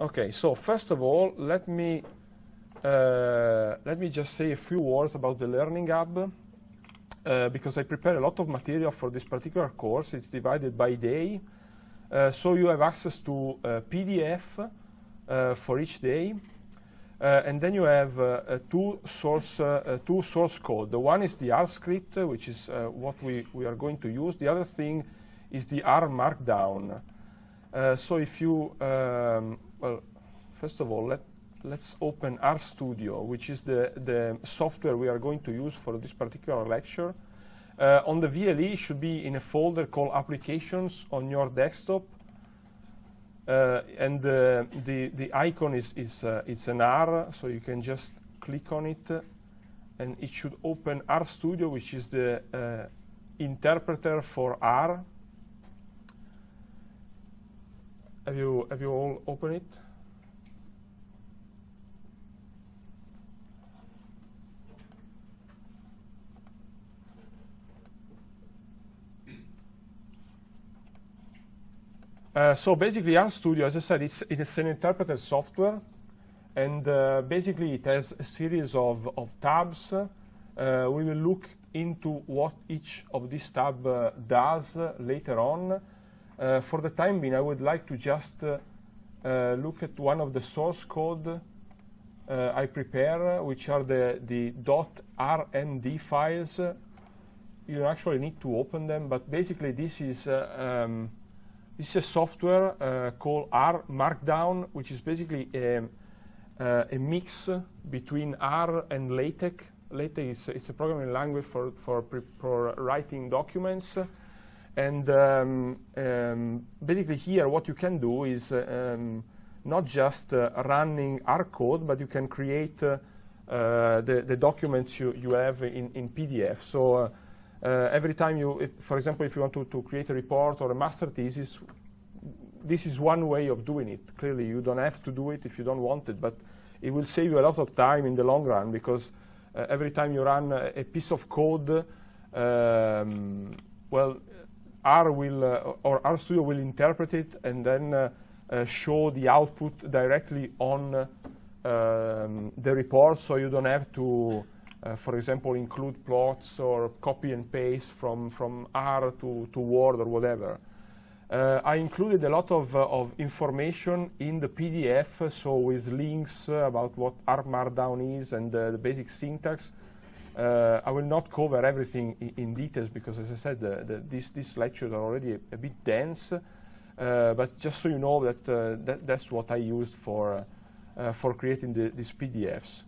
Okay, so first of all, let me uh, let me just say a few words about the Learning Hub uh, because I prepare a lot of material for this particular course. It's divided by day, uh, so you have access to PDF uh, for each day, uh, and then you have uh, two source two source code. The one is the R script, which is what we we are going to use. The other thing is the R Markdown. so if you um, well, first of all, let, let's open RStudio, which is the, the software we are going to use for this particular lecture. Uh, on the VLE, it should be in a folder called Applications on your desktop. Uh, and uh, the, the icon is, is uh, it's an R, so you can just click on it, and it should open RStudio, which is the uh, interpreter for R. Have you, have you all opened it? Uh, so basically, RStudio, as I said, it's, it's an interpreted software, and uh, basically it has a series of, of tabs. Uh, we will look into what each of these tabs uh, does later on. Uh, for the time being, I would like to just uh, look at one of the source code uh, I prepare, which are the, the .rmd files. You actually need to open them, but basically this is um, this is a software uh, called R Markdown, which is basically a, uh, a mix between R and LaTeX. LaTeX is it's a programming language for, for, for writing documents. And um, um, basically here what you can do is uh, um, not just uh, running R code, but you can create uh, uh, the, the documents you, you have in, in PDF. So every time you, if, for example, if you want to, to create a report or a master thesis, this is one way of doing it. Clearly, you don't have to do it if you don't want it, but it will save you a lot of time in the long run because uh, every time you run a, a piece of code, um, well, R will uh, or RStudio will interpret it and then uh, uh show the output directly on um, the report, so you don't have to, uh, for example, include plots or copy and paste from from R to to Word or whatever. Uh, I included a lot of, uh, of information in the PDF, so with links about what R Markdown is and the basic syntax. Uh, I will not cover everything in, details because, as I said, the, the, these, lectures are already a, a bit dense. Uh, but just so you know that, uh, that that's what I used for, for creating the, these PDFs.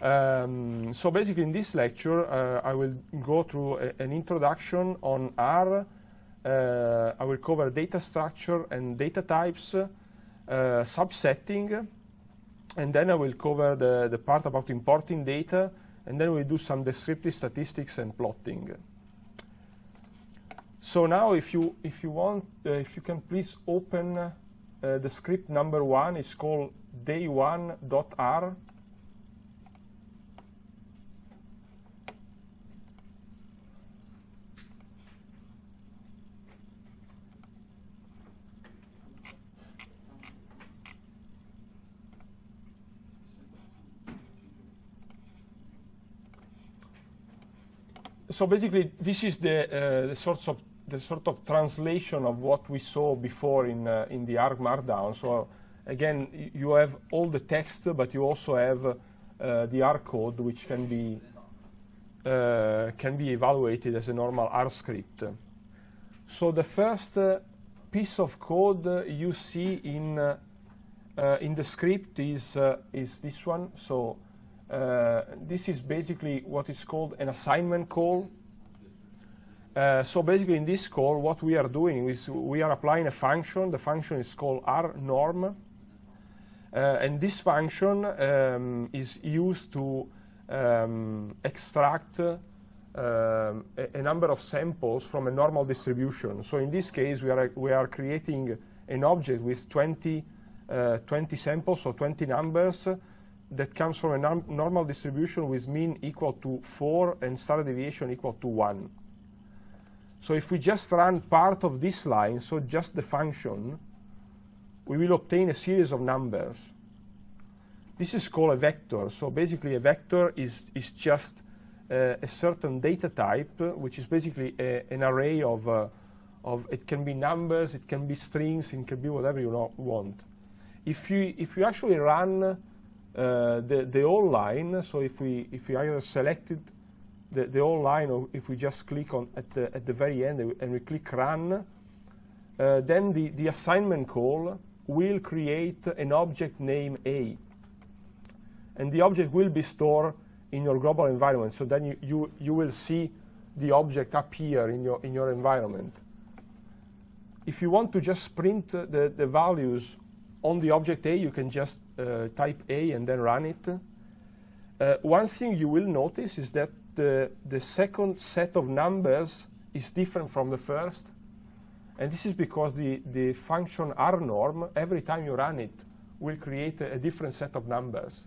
Um, so basically, in this lecture, I will go through a, an introduction on R, uh, I will cover data structure and data types, uh, subsetting, and then I will cover the, the part about importing data, and then we'll do some descriptive statistics and plotting. So now if you, if you want, uh, if you can please open uh, the script number one, it's called day1.r. so basically, this is the, uh, the sorts of the sort of translation of what we saw before in uh, in the R Markdown. So again, you have all the text, but you also have uh, the R code, which can be uh, can be evaluated as a normal R script. So the first uh, piece of code you see in in the script is is this one. So uh, this is basically what is called an assignment call. Uh, so basically in this call, what we are doing is we are applying a function. The function is called rnorm. Uh, and this function um, is used to um, extract um, a, a, number of samples from a normal distribution. So in this case, we are, we are creating an object with 20, uh, 20 samples, so 20 numbers, that comes from a norm normal distribution with mean equal to 4 and standard deviation equal to 1. So if we just run part of this line, so just the function, we will obtain a series of numbers. This is called a vector. So basically, a vector is, is just uh, a certain data type, which is basically a, an array of, uh, of, it can be numbers, it can be strings, it can be whatever you want. If you, if you actually run the, the whole line, so if we, if we either selected the, the whole line, or if we just click on at the, at the very end and we click run, uh, then the, the assignment call will create an object name A. And the object will be stored in your global environment. So then you, you, you will see the object appear in your, in your environment. If you want to just print the, the values on the object A, you can just uh, type A and then run it. Uh, one thing you will notice is that the, the second set of numbers is different from the first. And this is because the, the function rnorm, every time you run it, will create a, a different set of numbers.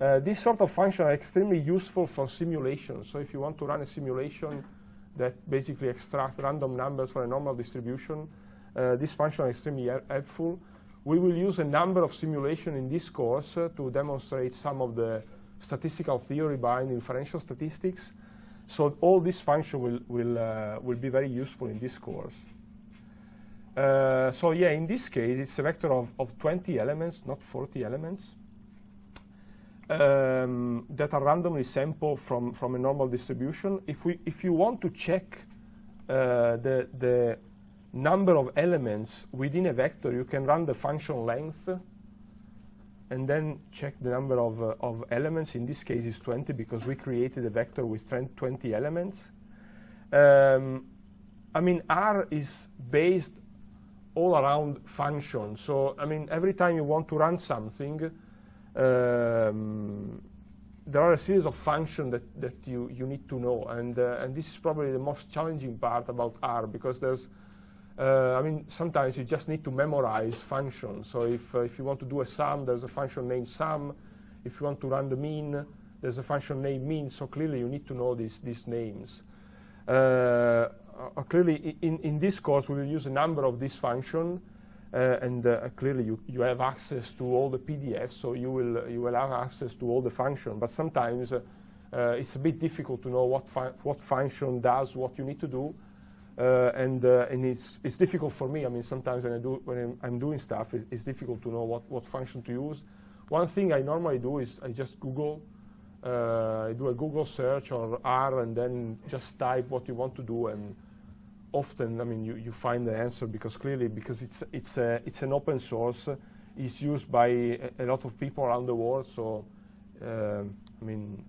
Uh, this sort of functions are extremely useful for simulation. So if you want to run a simulation that basically extracts random numbers for a normal distribution, uh, this function is extremely helpful. We will use a number of simulation in this course uh, to demonstrate some of the statistical theory behind inferential statistics. So all this function will, will, uh, will be very useful in this course. Uh, so yeah, in this case, it's a vector of, of 20 elements, not 40 elements, um, that are randomly sampled from, from a normal distribution. If, we, if you want to check uh, the, the number of elements within a vector, you can run the function length and then check the number of, uh, of elements. In this case, it's 20 because we created a vector with 20 elements. Um, I mean, R is based all around functions. So, I mean, every time you want to run something, um, there are a series of functions that, that you, you need to know. And, uh, and this is probably the most challenging part about R because there's, uh, I mean, sometimes you just need to memorize functions. So if, uh, if you want to do a sum, there's a function named sum. If you want to run the mean, there's a function named mean. So clearly you need to know these, these names. Uh, uh, clearly, in, in this course, we will use a number of these functions, uh, and uh, clearly you, you have access to all the PDFs, so you will, you will have access to all the functions. But sometimes it's a bit difficult to know what, fu what function does what you need to do. Uh, and uh, and it's it's difficult for me. I mean, sometimes when I do when I'm, I'm doing stuff, it, it's difficult to know what what function to use. One thing I normally do is I just Google, uh, I do a Google search or R, and then just type what you want to do, and often, I mean, you, you find the answer because clearly, because it's, it's, a, it's an open source, it's used by a, a, lot of people around the world. So, uh, I mean,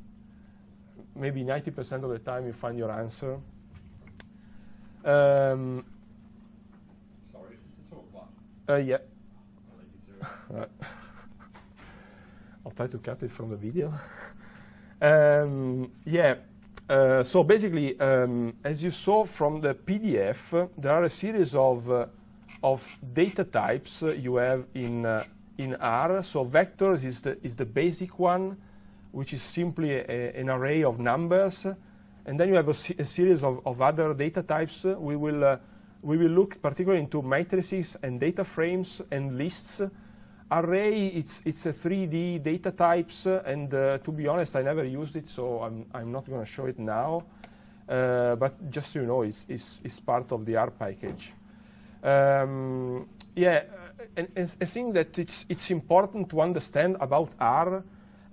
maybe 90% of the time you find your answer. Um, Sorry, is this a talk class? Uh, yeah. I'll, I'll try to cut it from the video. um, yeah. Uh, so basically, um, as you saw from the PDF, there are a series of, uh, of data types uh, you have in, uh, in R. So vectors is the, is the basic one, which is simply a, an array of numbers. And then you have a, a series of, of other data types. we, will, uh, we will look particularly into matrices and data frames and lists array, it's, it's a 3D data types, and uh, to be honest, I never used it, so I'm, I'm not going to show it now. Uh, but just so you know, it's, it's, it's part of the R package. Um, yeah, and, and I think that it's, it's important to understand about R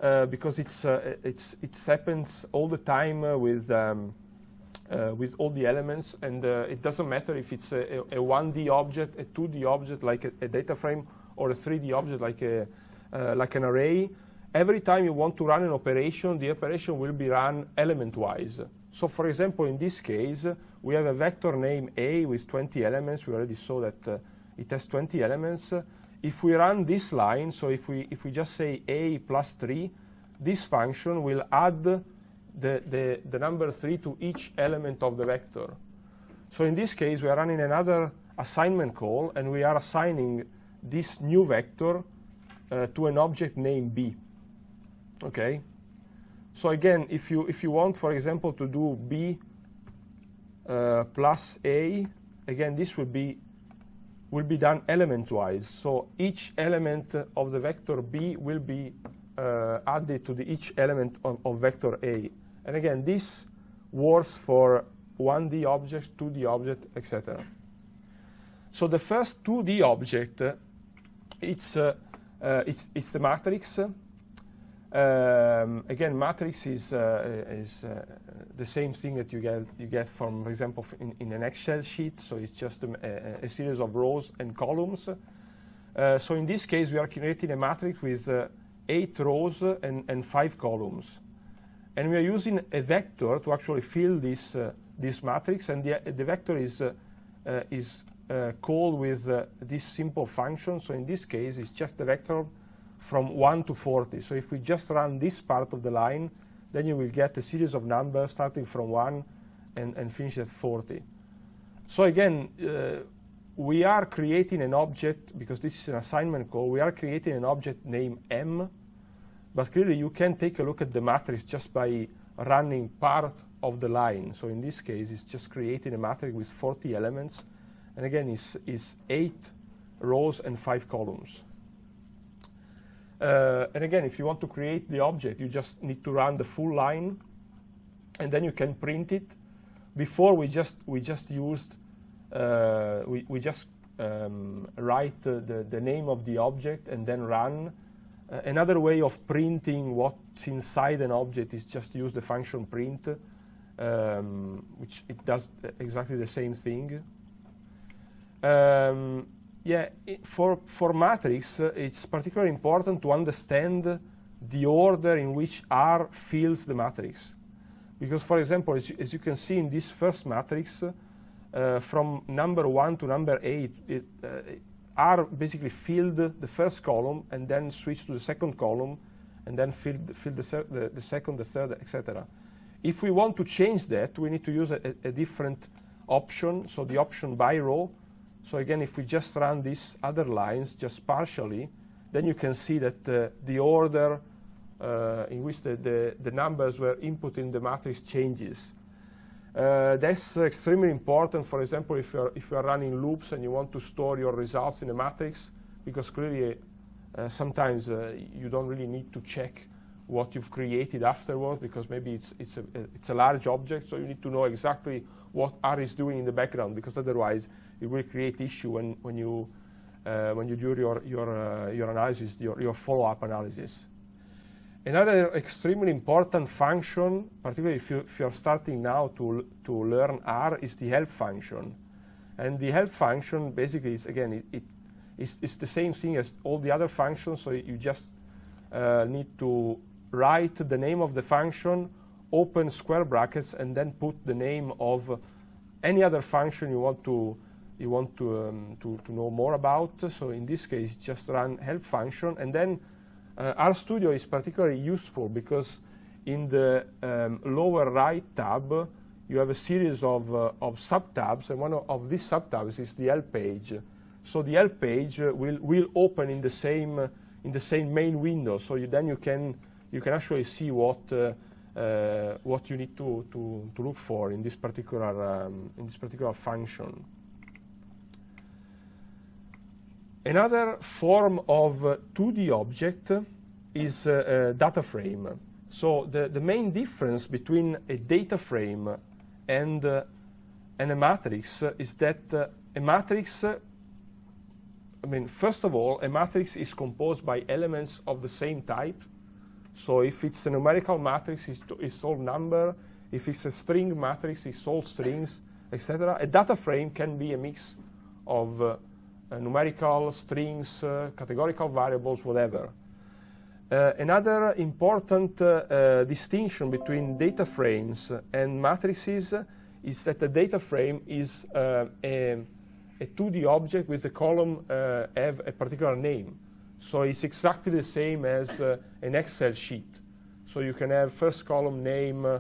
because it's, uh, it's, it happens all the time uh, with, um, with all the elements, and it doesn't matter if it's a, a, 1D object, a 2D object like a, a data frame, or a 3D object like, a, uh, like an array, every time you want to run an operation, the operation will be run element-wise. So for example, in this case, we have a vector name A with 20 elements. We already saw that uh, it has 20 elements. If we run this line, so if we, if we just say A plus 3, this function will add the, the, the number 3 to each element of the vector. So in this case, we are running another assignment call, and we are assigning this new vector uh, to an object named b. Okay. So again, if you if you want, for example, to do b uh, plus a, again this will be will be done element-wise. So each element of the vector B will be uh, added to each element of, of, vector A. And again, this works for 1D object, 2D object, etc. So the first 2D object, it's, uh, uh, it's, it's the matrix. Um, again, matrix is, uh, is uh, the same thing that you get, you get from, for example, in, in an Excel sheet. So it's just a, a, series of rows and columns. Uh, so in this case, we are creating a matrix with uh, eight rows and, and five columns. And we are using a vector to actually fill this, uh, this matrix. And the, the vector is, uh, is called with this simple function. So in this case, it's just the vector from 1 to 40. So if we just run this part of the line, then you will get a series of numbers starting from 1 and, and finish at 40. So again, uh, we are creating an object, because this is an assignment call, we are creating an object named M, but clearly you can take a look at the matrix just by running part of the line. So in this case, it's just creating a matrix with 40 elements. And again, it's, it's 8 rows and 5 columns. Uh, and again, if you want to create the object, you just need to run the full line, and then you can print it. Before we just we just used uh, we we just um, write the, the, the name of the object and then run. Uh, another way of printing what's inside an object is just use the function print, um, which it does exactly the same thing. Um, yeah, for, for matrix, uh, it's particularly important to understand the order in which R fills the matrix. Because, for example, as you, as you can see in this first matrix, uh, from number 1 to number 8, it, uh, R basically filled the first column and then switched to the second column and then filled, filled the, the, the second, the third, etc. If we want to change that, we need to use a, a different option, so the option by row, so again, if we just run these other lines just partially, then you can see that uh, the order uh, in which the, the, the, numbers were input in the matrix changes. Uh, that's extremely important, for example, if you're, if you're running loops and you want to store your results in a matrix, because clearly uh, sometimes uh, you don't really need to check what you've created afterwards because maybe it's, it's, a, it's a large object, so you need to know exactly what R is doing in the background because otherwise it will create issue when, when, you, uh, when you do your, your, uh, your analysis, your, your follow-up analysis. Another extremely important function, particularly if, you, if you're starting now to, to learn R, is the help function. And the help function basically is, again, it, it is, it's the same thing as all the other functions, so you just uh, need to write the name of the function, open square brackets, and then put the name of any other function you want to you want to, um, to, to, know more about. So in this case, just run help function. And then uh, RStudio is particularly useful because in the um, lower right tab, you have a series of, uh, of subtabs, and one of, these subtabs is the help page. So the help page uh, will, will open in the same in the same main window. So you, then you can you can actually see what uh, uh, what you need to, to, to look for in this particular um, in this particular function. Another form of uh, 2D object is uh, a data frame. So the, the main difference between a data frame and, uh, and a matrix is that uh, a matrix, uh, I mean, first of all, a matrix is composed by elements of the same type. So if it's a numerical matrix, it's, it's all number. If it's a string matrix, it's all strings, etc. A data frame can be a mix of uh, uh, numerical, strings, uh, categorical variables, whatever. Uh, another important distinction between data frames and matrices is that the data frame is a, a 2D object with the column uh, have a particular name. So it's exactly the same as uh, an Excel sheet. So you can have first column name uh,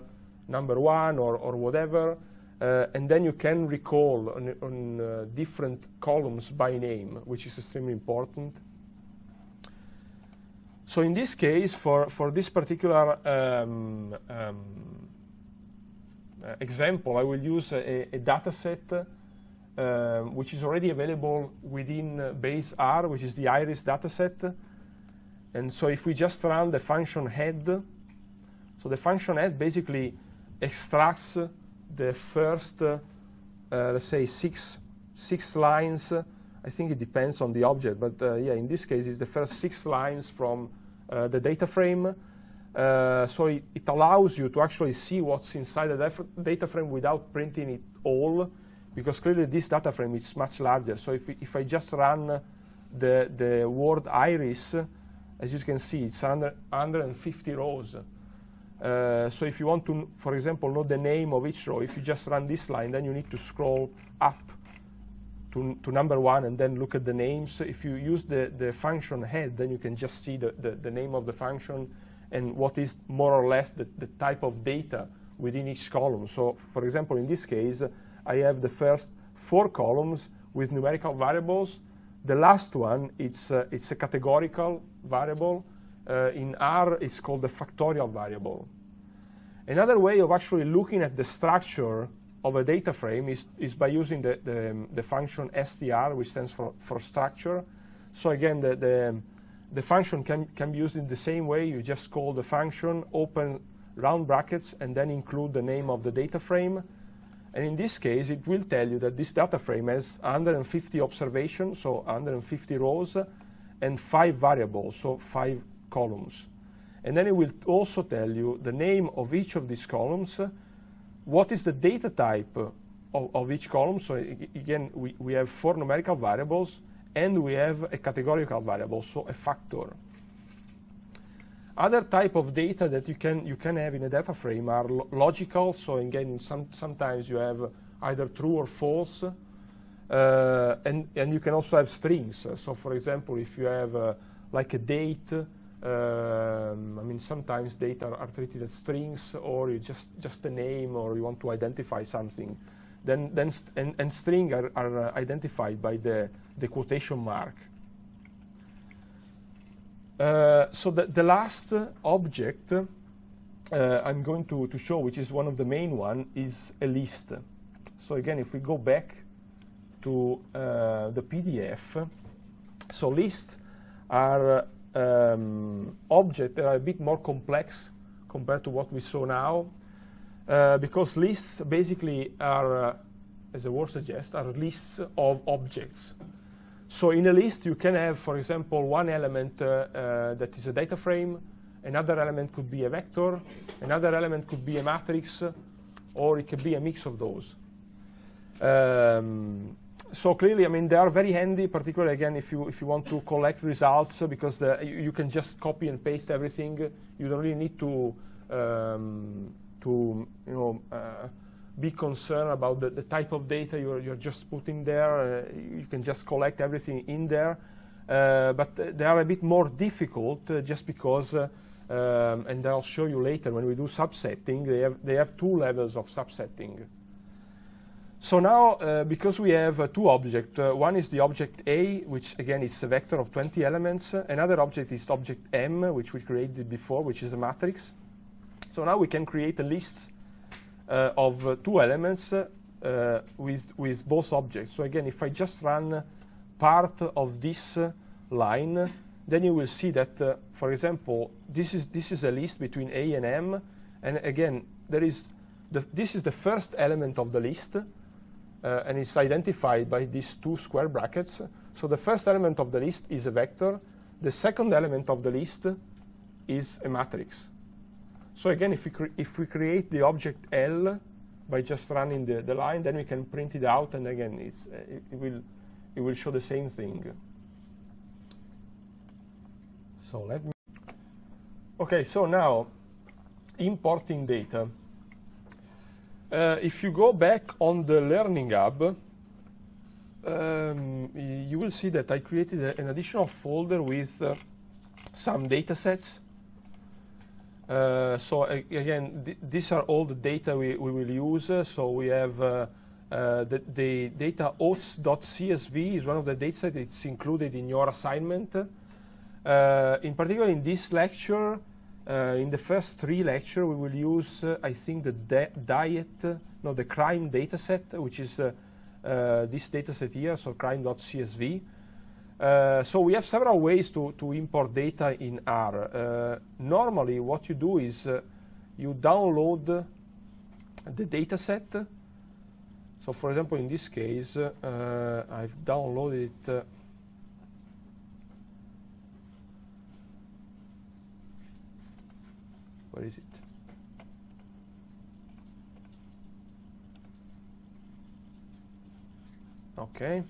number one or, or whatever, uh, and then you can recall on, on uh, different columns by name, which is extremely important. So in this case, for, for this particular um, um, uh, example, I will use a, a data set um, which is already available within uh, base R, which is the iris dataset. And so if we just run the function head, so the function head basically extracts the first, uh, uh, let's say, six, six lines. I think it depends on the object, but uh, yeah, in this case, it's the first six lines from the data frame. Uh, so it, it, allows you to actually see what's inside the data frame without printing it all, because clearly this data frame is much larger. So if, if I just run the, the word iris, as you can see, it's under 150 rows. Uh, so if you want to, for example, know the name of each row, if you just run this line, then you need to scroll up to, to number one and then look at the names. So if you use the, the function head, then you can just see the, the, the name of the function and what is more or less the, the type of data within each column. So for example, in this case, I have the first four columns with numerical variables. The last one, it's, uh, it's a categorical variable. Uh, in R, it's called the factorial variable. Another way of actually looking at the structure of a data frame is, is by using the, the, the, function str, which stands for, for structure. So again, the, the, the function can, can be used in the same way. You just call the function, open round brackets, and then include the name of the data frame. And in this case, it will tell you that this data frame has 150 observations, so 150 rows, and five variables, so five columns. And then it will also tell you the name of each of these columns, what is the data type of, of each column. So again, we, we have four numerical variables, and we have a categorical variable, so a factor. Other type of data that you can you can have in a data frame are lo logical. So again, some, sometimes you have either true or false, uh, and and you can also have strings. So for example, if you have uh, like a date, um, I mean sometimes data are, treated as strings, or you just just a name, or you want to identify something then, then st and, and string are, are uh, identified by the, the quotation mark. Uh, so the, the last object uh, I'm going to, to show, which is one of the main one, is a list. So again, if we go back to uh, the PDF, so lists are um, objects that are a bit more complex compared to what we saw now. Uh, because lists basically are, uh, as the word suggests, are lists of objects. So in a list, you can have, for example, one element uh, uh, that is a data frame, another element could be a vector, another element could be a matrix, or it could be a mix of those. Um, so clearly, I mean, they are very handy, particularly again if you if you want to collect results, because the, you, you, can just copy and paste everything. You don't really need to um, to you know uh, be concerned about the, the, type of data you're, you're just putting there. Uh, you can just collect everything in there. Uh, but they are a bit more difficult uh, just because, uh, um, and I'll show you later when we do subsetting, they have, they have two levels of subsetting. So now, uh, because we have two objects, one is the object A, which again is a vector of 20 elements. another object is object M, which we created before, which is a matrix. So now we can create a list uh, of uh, two elements uh, with, with both objects. So again, if I just run part of this line, then you will see that, for example, this is, this is a list between A and M. And again, there is the, this is the first element of the list, uh, and it's identified by these two square brackets. So the first element of the list is a vector. The second element of the list is a matrix. So again, if we, if we create the object L by just running the, the line, then we can print it out, and again, it's, uh, it, will, it will show the same thing. So let me. Okay, so now importing data. Uh, if you go back on the Learning Hub, um, you will see that I created a, an additional folder with uh, some data sets uh, so again, th these are all the data we, we will use. Uh, so we have uh, uh the, the, data oats.csv is one of the data sets it's included in your assignment. In particular, in this lecture, in the first three lectures, we will use, I think, the diet, no, the crime dataset, which is uh, this dataset here, so crime.csv. Uh, so we have several ways to, to import data in R. Uh, normally, what you do is uh, you download the dataset. So, for example, in this case, uh, I've downloaded it. Where is it? Okay.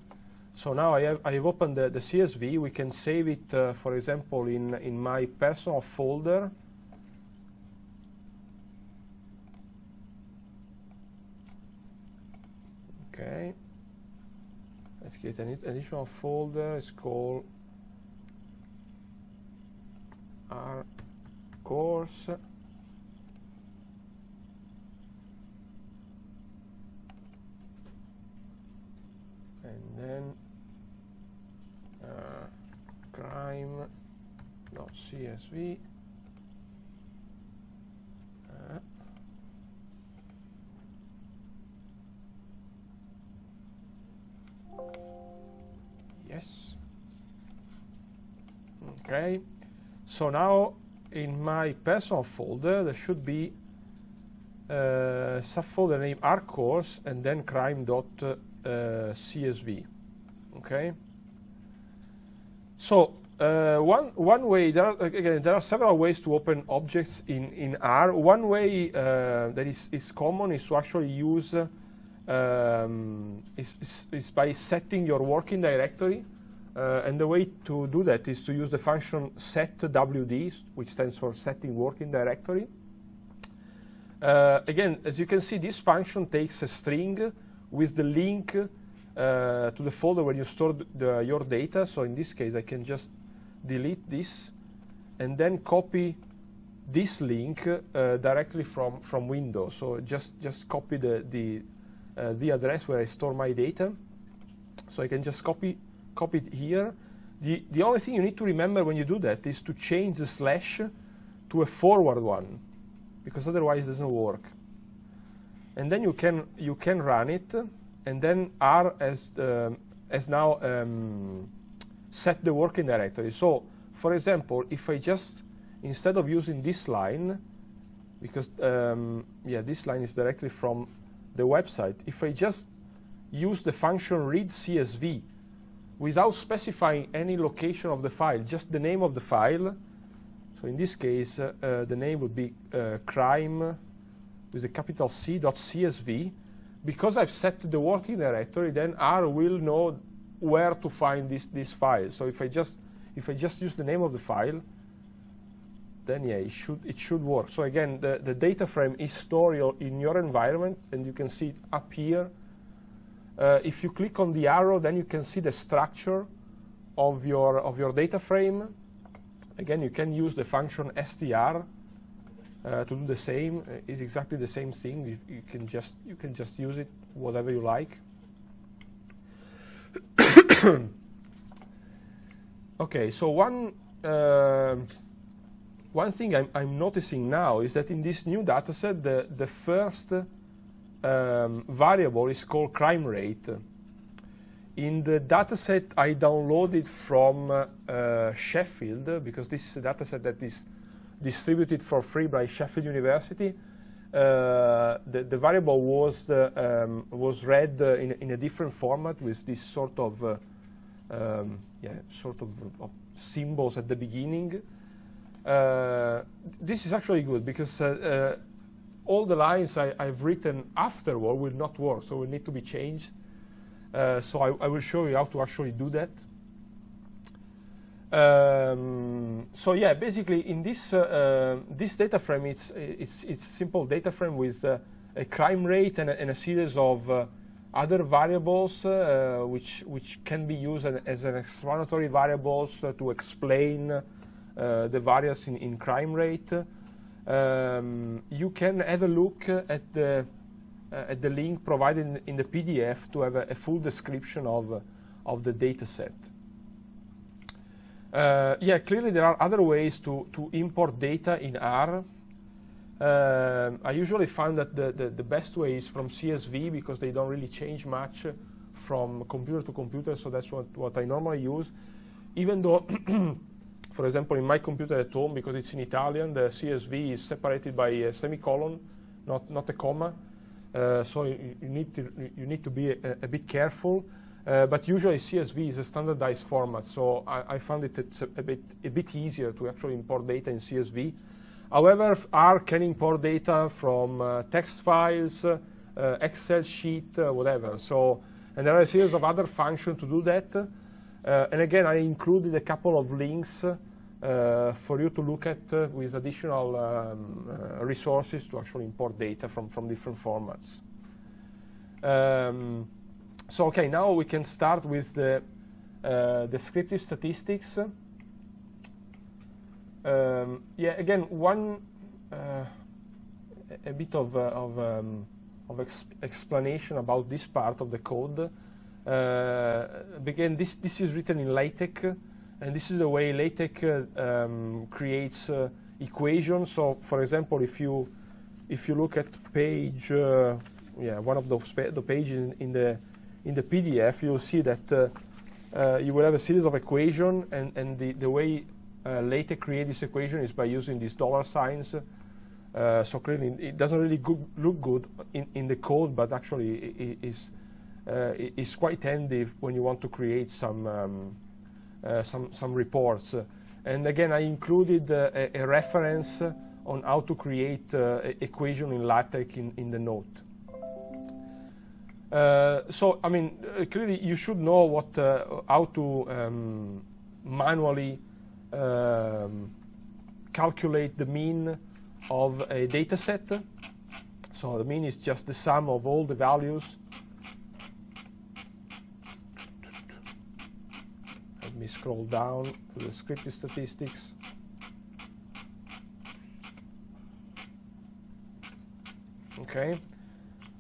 So now I have, I have opened the, the CSV. We can save it, uh, for example, in, in my personal folder. Okay. Let's get an additional folder. It's called R course. And then uh, crime.csv uh, yes. Okay. So now in my personal folder there should be uh, subfolder name R course and then crime.csv CSV. Okay. So uh, one one way there are, again there are several ways to open objects in in R. One way uh, that is is common is to actually use um, is, is, is by setting your working directory. Uh, and the way to do that is to use the function setwd, which stands for setting working directory. Uh, again, as you can see, this function takes a string with the link uh, to the folder where you store the, your data. So in this case, I can just delete this and then copy this link uh, directly from, from Windows. So just, just copy the, the, uh, the address where I store my data. So I can just copy, copy it here. The, the only thing you need to remember when you do that is to change the slash to a forward one, because otherwise it doesn't work and then you can you can run it, and then R has um, has now um, set the working directory. So, for example, if I just instead of using this line, because um, yeah, this line is directly from the website. If I just use the function read CSV without specifying any location of the file, just the name of the file. So in this case, uh, uh, the name would be uh, crime with a capital C dot CSV, because I've set the working directory, then R will know where to find this, this file. So if I just if I just use the name of the file, then yeah, it should it should work. So again, the, the data frame is stored in your environment, and you can see it up here. Uh, if you click on the arrow, then you can see the structure of your of your data frame. Again, you can use the function str to do the same uh, is exactly the same thing. You, you, can just you can just use it whatever you like. okay, so one uh, one thing I'm, I'm, noticing now is that in this new dataset, the the first um, variable is called crime rate. In the dataset I downloaded from uh, Sheffield, because this is a dataset that is distributed for free by Sheffield University. Uh, the, the, variable was the, um, was read uh, in, in, a different format with this sort of uh, um, yeah sort of, of, symbols at the beginning. Uh, this is actually good because uh, uh, all the lines I, have written afterward will not work, so will need to be changed. so I, I will show you how to actually do that. Um, so yeah, basically in this uh, uh, this data frame, it's it's it's a simple data frame with uh, a crime rate and a, and a series of uh, other variables uh, which which can be used as an explanatory variables uh, to explain the variance in, in crime rate. Um, you can have a look at the at the link provided in, in the PDF to have a, a full description of of the data set. Uh, yeah, clearly there are other ways to, to import data in R. Uh, I usually find that the, the, the, best way is from CSV because they don't really change much from computer to computer, so that's what, what I normally use. Even though, for example, in my computer at home, because it's in Italian, the CSV is separated by a semicolon, not, not a comma. Uh, so you, you, need to, you need to be a, a bit careful. Uh, but usually CSV is a standardized format, so I, I found it a, a, bit, a bit easier to actually import data in CSV. However, R can import data from uh, text files, uh, Excel sheet, uh, whatever. So, and there are a series of other functions to do that. Uh, and again, I included a couple of links uh, for you to look at with additional um, resources to actually import data from, from different formats. Um, so okay, now we can start with the uh, descriptive statistics. Um, yeah, again, one uh, a bit of, uh, of, um, of ex explanation about this part of the code. Uh, again, this, this is written in LaTeX, and this is the way LaTeX uh, um, creates uh, equations. So, for example, if you if you look at page, yeah, one of pa the pages in, in the in the PDF, you'll see that uh, uh, you will have a series of equations, and, and the, the way uh, LaTeX create this equation is by using these dollar signs. Uh, so clearly, it doesn't really good, look good in, in the code, but actually it, is uh, it's quite handy when you want to create some um, uh, some some reports. and again, I included a, a, reference on how to create equation in LaTeX in, in the note. Uh, so, I mean, uh, clearly you should know what, uh, how to um, manually um, calculate the mean of a data set. So the mean is just the sum of all the values. Let me scroll down to the descriptive statistics. Okay.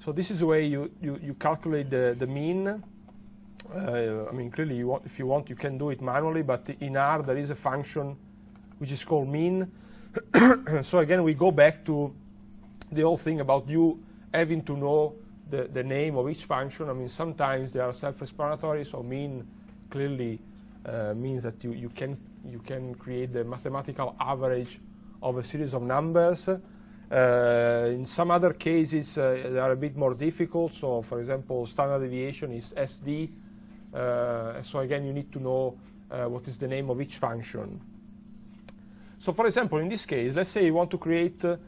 So this is the way you, you, you calculate the, the mean. Uh, I mean, clearly, you want, if you want, you can do it manually, but in R, there is a function which is called mean. so again, we go back to the whole thing about you having to know the, the name of each function. I mean, sometimes they are self-explanatory, so mean clearly uh, means that you, you, can, you can create the mathematical average of a series of numbers. Uh, in some other cases, uh, they are a bit more difficult. So, for example, standard deviation is SD. Uh, so again, you need to know uh, what is the name of each function. So, for example, in this case, let's say you want to create uh,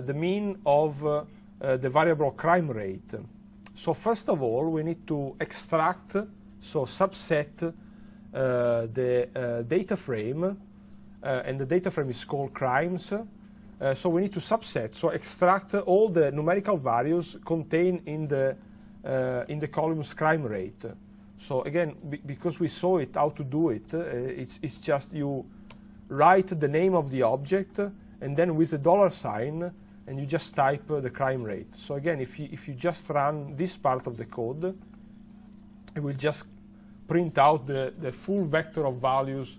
the mean of uh, the variable crime rate. So, first of all, we need to extract, so subset the data frame, and the data frame is called crimes. Uh, so we need to subset, so extract all the numerical values contained in the, uh, in the columns crime rate. So again, because we saw it, how to do it, uh, it's, it's just you write the name of the object, and then with the dollar sign, and you just type uh, the crime rate. So again, if you, if you just run this part of the code, it will just print out the, the full vector of values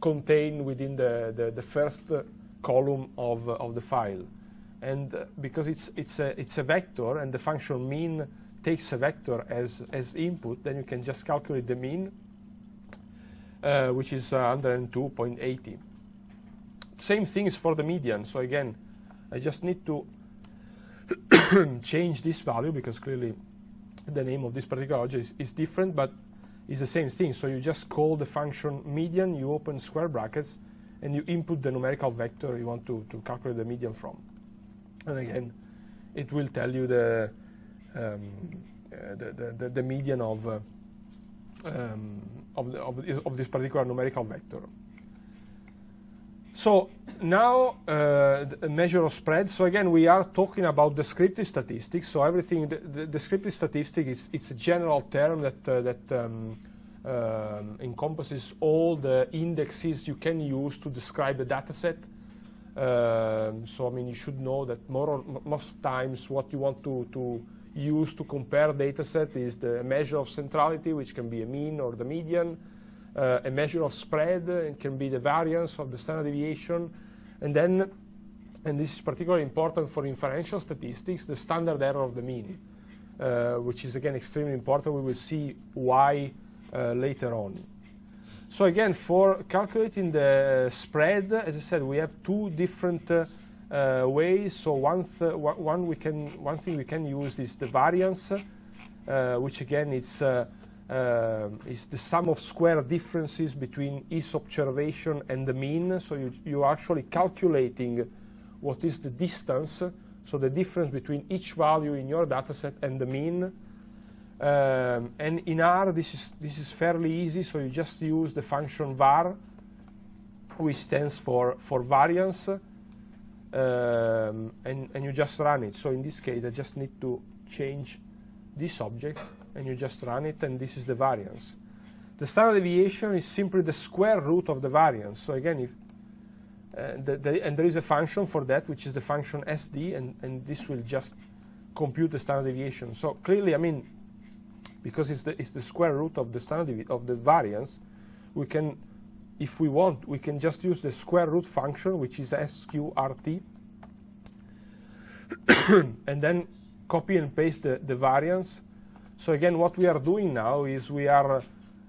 contained within the, the, the first column of, uh, of the file. And uh, because it's, it's, a, it's a vector and the function mean takes a vector as, as input, then you can just calculate the mean, uh, which is uh, 102.80. Same thing is for the median. So again, I just need to change this value because clearly the name of this particular object is, is different, but it's the same thing. So you just call the function median, you open square brackets, and you input the numerical vector you want to, to calculate the median from. And again, it will tell you the, um, uh, the, the, the, median of, uh, um, of, the, of, of, this particular numerical vector. So now uh, the measure of spread. So again, we are talking about descriptive statistics. So everything, the, descriptive statistic is it's a general term that uh, that um, um, encompasses all the indexes you can use to describe a data set. Um, so I mean, you should know that more or most times what you want to, to use to compare data set is the measure of centrality, which can be a mean or the median, uh, a measure of spread, it can be the variance of the standard deviation, and then, and this is particularly important for inferential statistics, the standard error of the mean. uh, which is again extremely important. We will see why uh, later on. So again, for calculating the spread, as I said, we have two different uh, uh, ways. So one, one, we can, one thing we can use is the variance, uh, which again is, uh, uh, is the sum of square differences between each observation and the mean. So you, you're actually calculating what is the distance, so the difference between each value in your dataset and the mean. Um, and in R, this is, this is fairly easy, so you just use the function var, which stands for, for variance, um, and, and you just run it. So in this case, I just need to change this object, and you just run it, and this is the variance. The standard deviation is simply the square root of the variance. So again, if uh, the, the, and there is a function for that, which is the function SD, and, and this will just compute the standard deviation. So clearly, I mean, because it's the, it's the square root of the standard of the variance, we can, if we want, we can just use the square root function, which is sqrt, and then copy and paste the, the variance. So again, what we are doing now is we are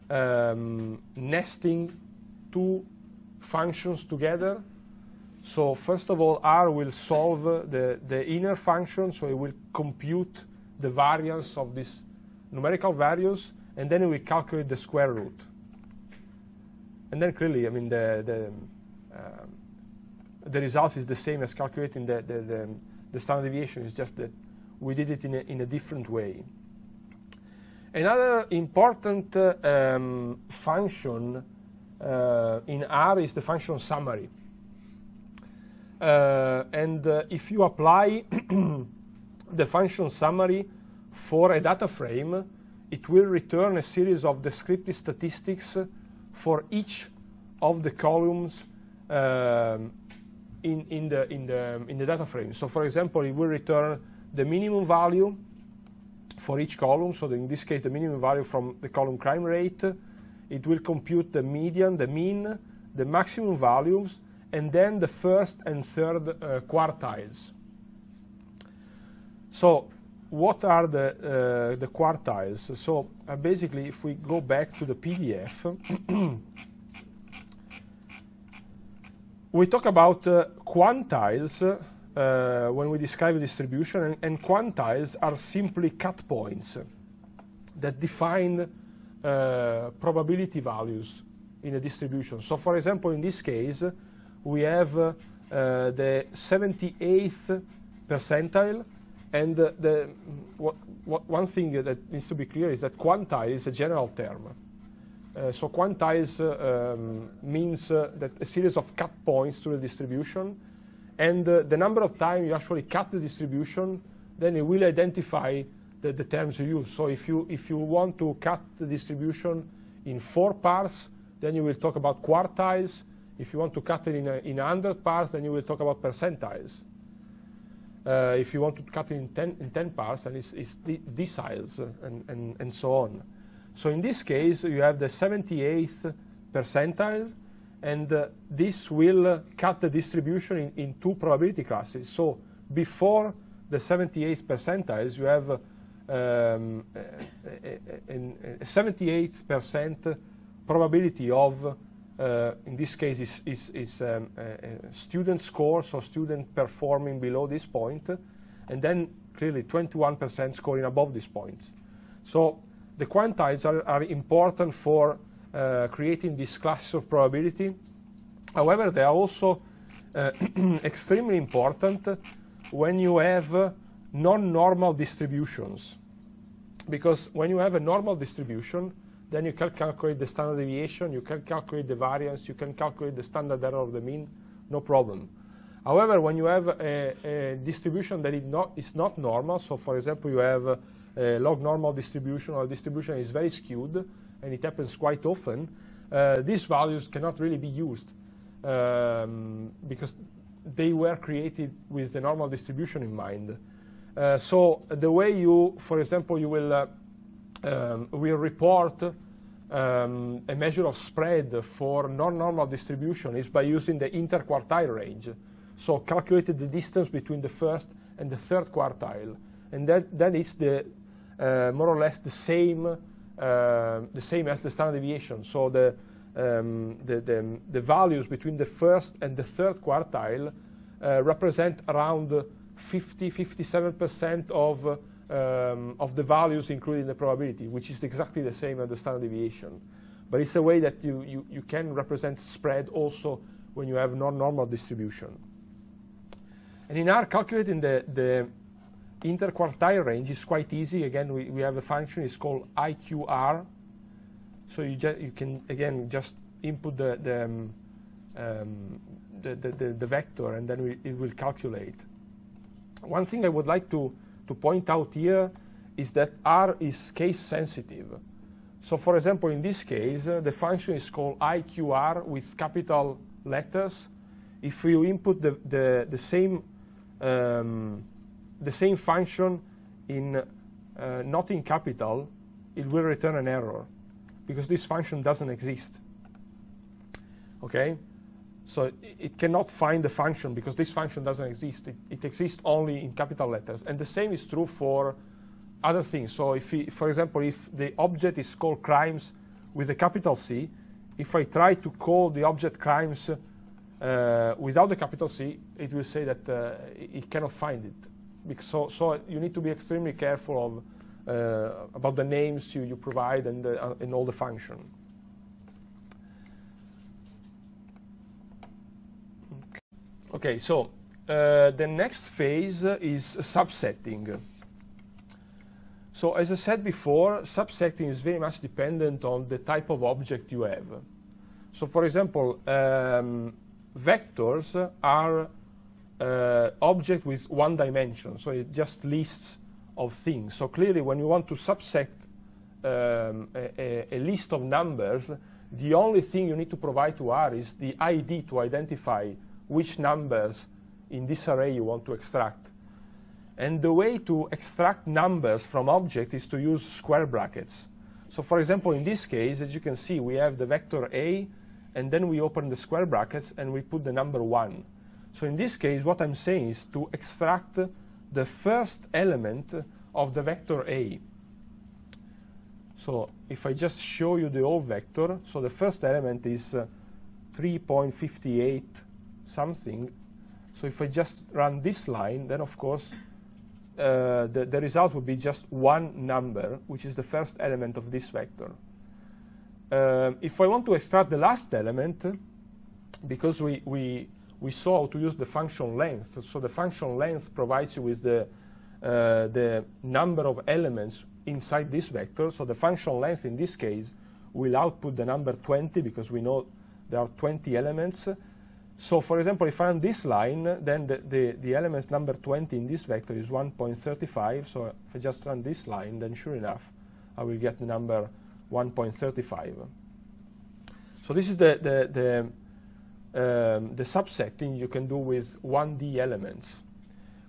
um, nesting two functions together. So first of all, R will solve the, the inner function, so it will compute the variance of these numerical values, and then we calculate the square root. And then clearly, I mean, the, the, um, the result is the same as calculating the, the, the, the standard deviation. It's just that we did it in a, in a different way. Another important uh, um, function uh, in R is the function summary. Uh, and uh, if you apply the function summary for a data frame, it will return a series of descriptive statistics for each of the columns um, in, in, the, in, the, in the data frame. So for example, it will return the minimum value for each column. So in this case, the minimum value from the column crime rate. It will compute the median, the mean, the maximum values, and then the first and third uh, quartiles. So what are the, uh, the quartiles? So uh, basically, if we go back to the PDF, we talk about uh, quantiles uh, when we describe a distribution, and, and, quantiles are simply cut points that define uh, probability values in a distribution. So for example, in this case, we have uh, the 78th percentile, and the, one thing that needs to be clear is that quantile is a general term. Uh, so quantiles uh, um, means uh, that a series of cut points to the distribution, and uh, the number of times you actually cut the distribution, then it will identify the, the, terms you use. So if you, if you want to cut the distribution in four parts, then you will talk about quartiles. If you want to cut it in, a, in 100 parts, then you will talk about percentiles. Uh, if you want to cut it in 10, in 10 parts, then it's, it's deciles and, and, and so on. So in this case, you have the 78th percentile, and uh, this will uh, cut the distribution in, in, two probability classes. So before the 78th percentiles, you have um, a 78% probability of, uh, in this case, is, is, is um, student score, so student performing below this point, and then clearly 21% scoring above this point. So the quantiles are, are important for uh, creating these classes of probability. However, they are also uh, extremely important when you have uh, non-normal distributions. Because when you have a normal distribution, then you can calculate the standard deviation, you can calculate the variance, you can calculate the standard error of the mean, no problem. However, when you have a, a distribution that is not, is not normal, so for example, you have a log normal distribution or a distribution is very skewed, and it happens quite often, uh, these values cannot really be used um, because they were created with the normal distribution in mind. Uh, so the way you, for example, you will, uh, um, will report um, a measure of spread for non-normal distribution is by using the interquartile range. So calculated the distance between the first and the third quartile. And that, that is the uh, more or less the same, uh, the same as the standard deviation. So the, um, the, the, the, values between the first and the third quartile uh, represent around 50, 57% of, um, of the values included in the probability, which is exactly the same as the standard deviation. But it's a way that you, you, you can represent spread also when you have non-normal distribution. And in R, calculating the, the interquartile range is quite easy. Again, we, we have a function, it's called IQR. So you, you can, again, just input the, the, um, um, the, the, the, vector, and then we, it will calculate. One thing I would like to, to point out here is that R is case sensitive. So for example, in this case, uh, the function is called IQR with capital letters. If you input the, the, the same um, the same function in uh, not in capital, it will return an error because this function doesn't exist. Okay? So it, it cannot find the function because this function doesn't exist. It, it, exists only in capital letters. And the same is true for other things. So if, for example, if the object is called crimes with a capital C, if I try to call the object crimes uh, without the capital C, it will say that uh, it cannot find it. Because so, so you need to be extremely careful of, uh, about the names you, you provide and, uh, and all the function. Okay, so uh, the next phase is subsetting. So as I said before, subsetting is very much dependent on the type of object you have. So for example, um, vectors are uh, object with one dimension, so it just lists of things. So clearly, when you want to subset um, a, a, list of numbers, the only thing you need to provide to R is the ID to identify which numbers in this array you want to extract. And the way to extract numbers from object is to use square brackets. So for example, in this case, as you can see, we have the vector A and then we open the square brackets and we put the number 1. So in this case, what I'm saying is to extract the first element of the vector A. So if I just show you the whole vector, so the first element is uh, 3.58 something. So if I just run this line, then of course uh, the, the result would be just one number, which is the first element of this vector. Um, if I want to extract the last element, because we, we, we saw how to use the function length, so the function length provides you with the, uh, the number of elements inside this vector. So the function length in this case will output the number 20 because we know there are 20 elements. So for example, if I run this line, then the, the, the element number 20 in this vector is 1.35. So if I just run this line, then sure enough, I will get the number 1.35. So this is the, the, the, um, the subsetting you can do with 1D elements.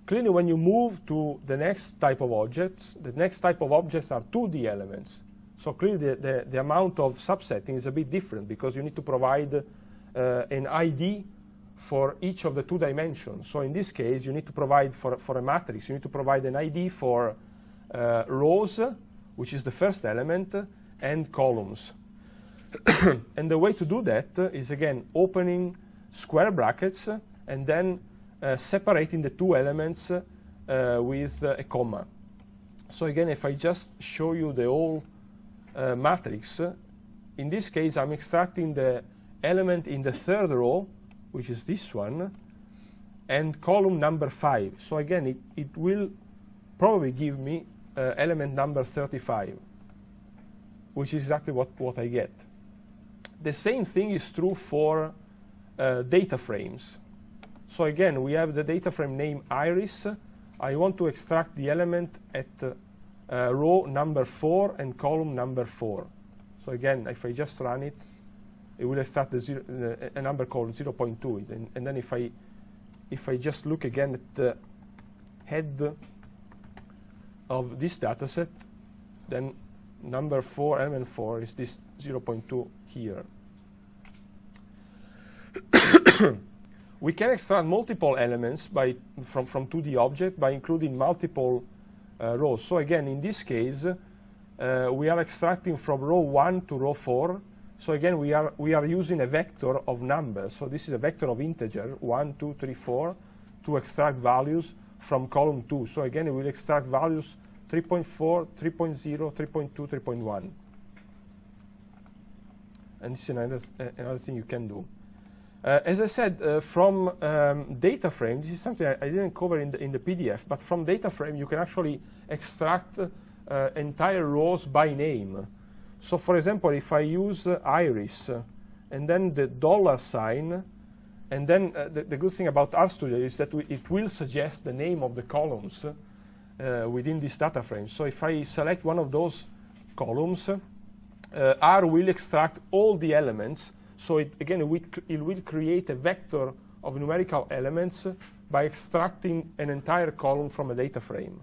Clearly, when you move to the next type of objects, the next type of objects are 2D elements. So clearly, the, the, the amount of subsetting is a bit different because you need to provide uh, an ID for each of the two dimensions. So in this case, you need to provide for, for a matrix, you need to provide an ID for uh, rows, which is the first element, and columns. and the way to do that is, again, opening square brackets and then uh, separating the two elements uh, with uh, a comma. So again, if I just show you the whole uh, matrix, in this case, I'm extracting the element in the third row, which is this one, and column number 5. So again, it, it will probably give me uh, element number 35 which is exactly what, what I get. The same thing is true for uh, data frames. So again, we have the data frame name iris. I want to extract the element at uh, uh, row number 4 and column number 4. So again, if I just run it, it will extract the zero, uh, a number called 0.2. And, and then if I, if I just look again at the head of this dataset, then number 4, element 4, is this 0.2 here. we can extract multiple elements by, from, from 2D object by including multiple uh, rows. So again, in this case, uh, we are extracting from row 1 to row 4. So again, we are, we are using a vector of numbers. So this is a vector of integer, 1, 2, 3, 4, to extract values from column 2. So again, it will extract values 3.4, 3.0, 3.2, 3.1. And this is another, another thing you can do. Uh, as I said, uh, from um, data frame, this is something I, I, didn't cover in the, in the PDF, but from data frame you can actually extract uh, entire rows by name. So for example, if I use uh, iris uh, and then the dollar sign, and then uh, the, the, good thing about RStudio is that it will suggest the name of the columns within this data frame. So if I select one of those columns, R will extract all the elements so it, again, it it will create a vector of numerical elements by extracting an entire column from a data frame,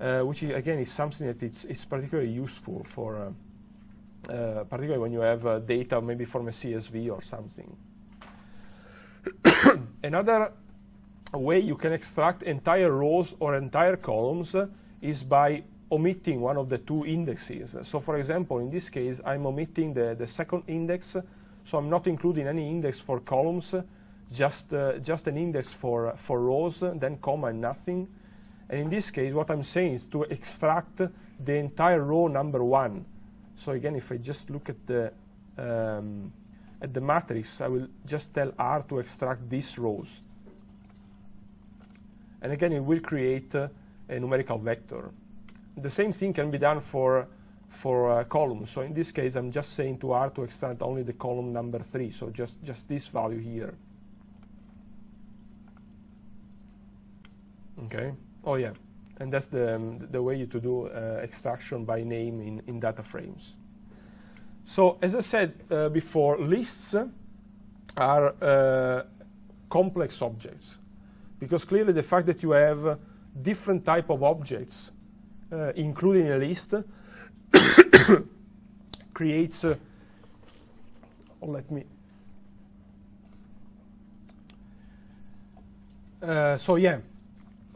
uh, which is, again is something that it's, it's particularly useful for, uh, uh, particularly when you have uh, data maybe from a CSV or something. Another way you can extract entire rows or entire columns is by omitting one of the two indexes. So for example, in this case, I'm omitting the, the second index, so I'm not including any index for columns, just, uh, just an index for, for rows, then comma and nothing. And in this case, what I'm saying is to extract the entire row number one. So again, if I just look at the, um, at the matrix, I will just tell R to extract these rows. And again, it will create uh, a numerical vector the same thing can be done for for uh, columns. So in this case, I'm just saying to R to extract only the column number 3, so just, just this value here. Okay. Oh, yeah. And that's the, um, the way you to do uh, extraction by name in, in data frames. So as I said uh, before, lists are uh, complex objects because clearly the fact that you have different type of objects uh, including a list creates uh, oh, let me uh, so yeah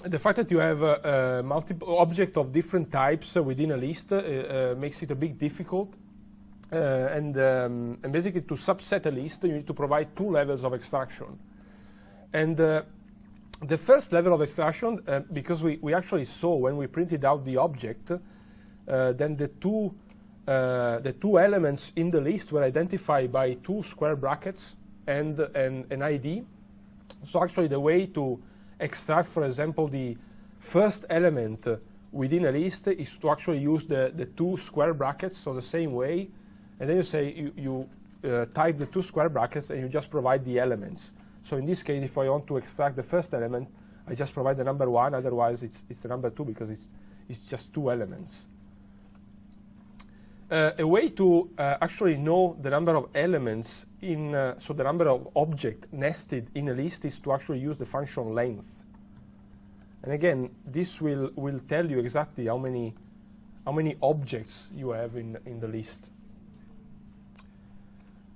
the fact that you have uh, multiple object of different types within a list uh, uh, makes it a bit difficult and, um, and basically to subset a list you need to provide two levels of extraction and the first level of extraction, uh, because we, we actually saw when we printed out the object, uh, then the two, uh, the two elements in the list were identified by two square brackets and, and an ID. So actually the way to extract, for example, the first element within a list is to actually use the, the two square brackets, so the same way, and then you say you, you uh, type the two square brackets and you just provide the elements. So in this case, if I want to extract the first element, I just provide the number one, otherwise it's, it's the number two because it's, it's just two elements. Uh, a way to uh, actually know the number of elements in, uh, so the number of objects nested in a list is to actually use the function length. And again, this will, will tell you exactly how many, how many objects you have in, in the list.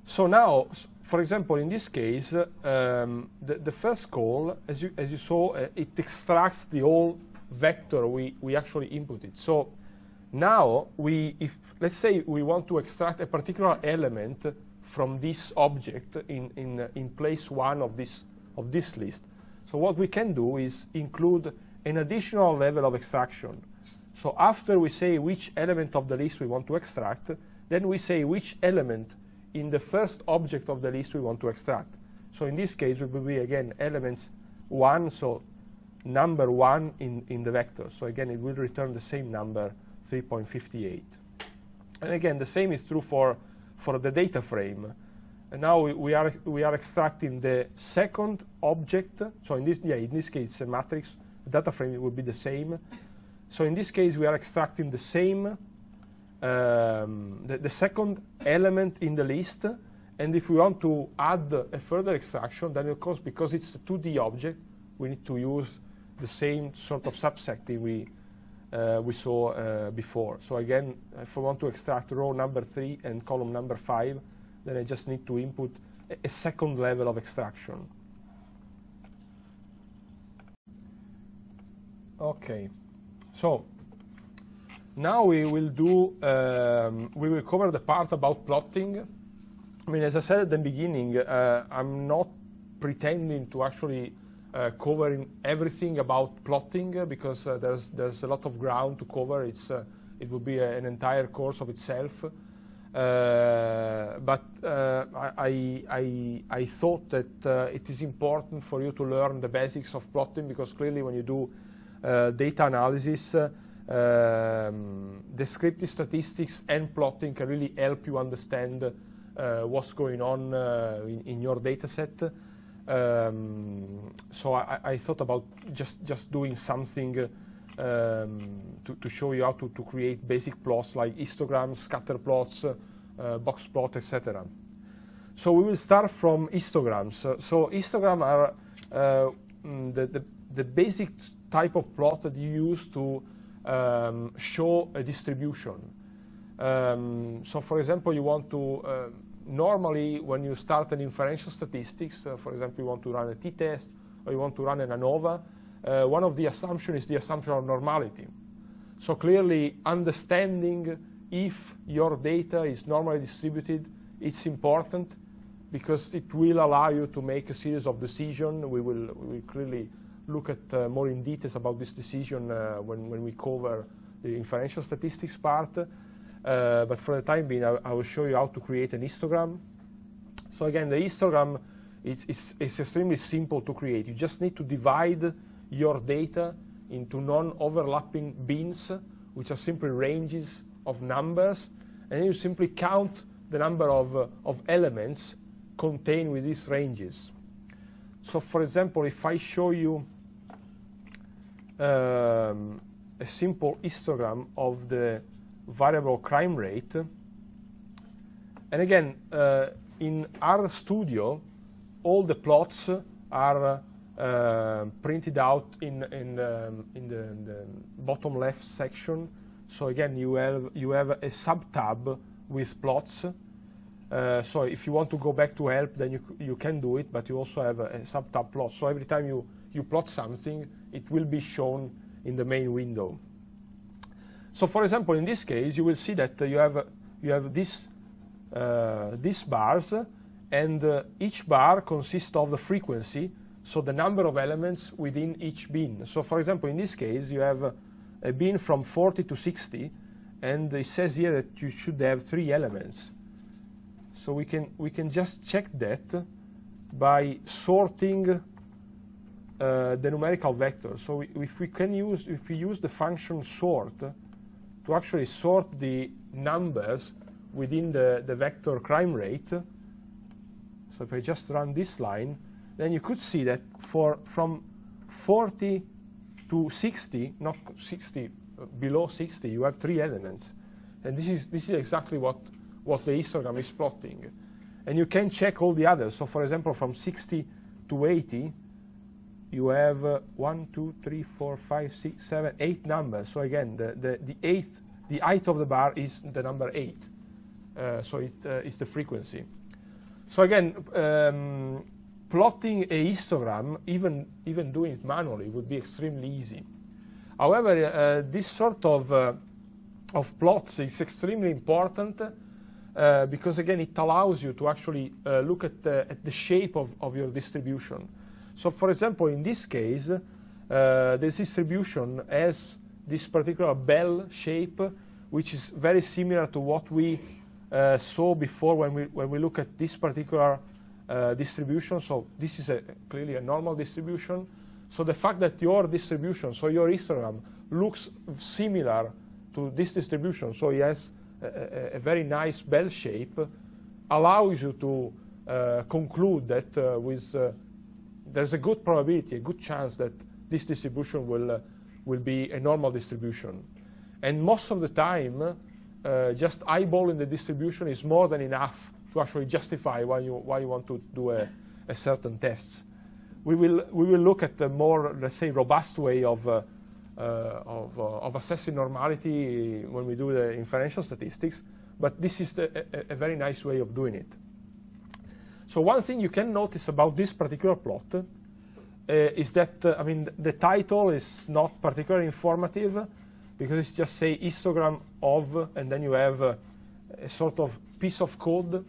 So now, for example, in this case, um, the, the, first call, as you, as you saw, uh, it extracts the whole vector we, we actually inputted. So now, we, if, let's say we want to extract a particular element from this object in, in, uh, in place one of this, of this list. So what we can do is include an additional level of extraction. So after we say which element of the list we want to extract, then we say which element in the first object of the list we want to extract. So in this case, it will be, again, elements 1, so number 1 in, in the vector. So again, it will return the same number, 3.58. And again, the same is true for, for the data frame. And now we, are, we are extracting the second object. So in this, yeah, in this case, it's a matrix. The data frame will be the same. So in this case, we are extracting the same um, the, the, second element in the list. And if we want to add a further extraction, then of course, because it's a 2D object, we need to use the same sort of subsetting we, we saw uh, before. So again, if I want to extract row number 3 and column number 5, then I just need to input a, a second level of extraction. Okay. So now we will do, um, we will cover the part about plotting. I mean, as I said at the beginning, uh, I'm not pretending to actually uh, covering everything about plotting uh, because uh, there's there's a lot of ground to cover. It's uh, it would be an entire course of itself. Uh, but uh, I, I, I thought that uh, it is important for you to learn the basics of plotting because clearly when you do data analysis, um, descriptive statistics and plotting can really help you understand what's going on in, in, your data set. Um, so I, I, thought about just, just doing something um, to, to, show you how to, to, create basic plots like histograms, scatter plots, uh, box plot, etc. So we will start from histograms. Uh, so histograms are uh, mm, the, the, the, basic type of plot that you use to um, show a distribution. Um, so for example, you want to, uh, normally when you start an inferential statistics, uh, for example, you want to run a t-test or you want to run an ANOVA, uh, one of the assumptions is the assumption of normality. So clearly understanding if your data is normally distributed, it's important because it will allow you to make a series of decisions. We will, we will clearly look at uh, more in details about this decision uh, when, when we cover the inferential statistics part. Uh, but for the time being, I, I, will show you how to create an histogram. So again, the histogram is, is, is extremely simple to create. You just need to divide your data into non-overlapping bins, which are simply ranges of numbers, and then you simply count the number of, uh, of elements contained with these ranges. So for example, if I show you um, a simple histogram of the variable crime rate, and again, uh, in RStudio, all the plots are uh, printed out in, in, um, in, the, in, the, bottom left section. So again, you have, you have a sub-tab with plots. Uh, so if you want to go back to help, then you, you can do it, but you also have a, a sub-tab plot. So every time you, you plot something, it will be shown in the main window. So for example, in this case, you will see that you have, you have this, uh, these bars, and uh, each bar consists of the frequency, so the number of elements within each bin. So for example, in this case, you have a bin from 40 to 60, and it says here that you should have three elements. So we can, we can just check that by sorting uh, the numerical vector. So if we can use, if we use the function sort to actually sort the numbers within the, the vector crime rate, so if I just run this line, then you could see that for from 40 to 60, not 60, uh, below 60, you have three elements. And this is, this is exactly what, what the histogram is plotting. And you can check all the others. So for example, from 60 to 80, you have uh, 1, 2, 3, 4, 5, 6, 7, 8 numbers. So again, the, the, the eighth, the height of the bar is the number 8. Uh, so it, uh, it's the frequency. So again, um, plotting a histogram, even, even doing it manually, would be extremely easy. However, uh, this sort of, uh, of plots is extremely important uh, because, again, it allows you to actually look at the, at the shape of, of your distribution. So, for example, in this case, uh, this distribution has this particular bell shape, which is very similar to what we uh, saw before when we, when we look at this particular uh, distribution. So this is a, clearly a normal distribution. So the fact that your distribution, so your histogram, looks similar to this distribution, so it has a, a, a very nice bell shape, allows you to uh, conclude that uh, with uh, there's a good probability, a good chance that this distribution will uh, will be a normal distribution. And most of the time, uh, just eyeballing the distribution is more than enough to actually justify why you, why you want to do a, a certain test. We will, we will look at the more, let's say, robust way of, uh, uh, of, uh, of, assessing normality when we do the inferential statistics, but this is the, a, a, very nice way of doing it. So one thing you can notice about this particular plot uh, is that, uh, I mean, the title is not particularly informative, because it's just say histogram of, and then you have a, a sort of piece of code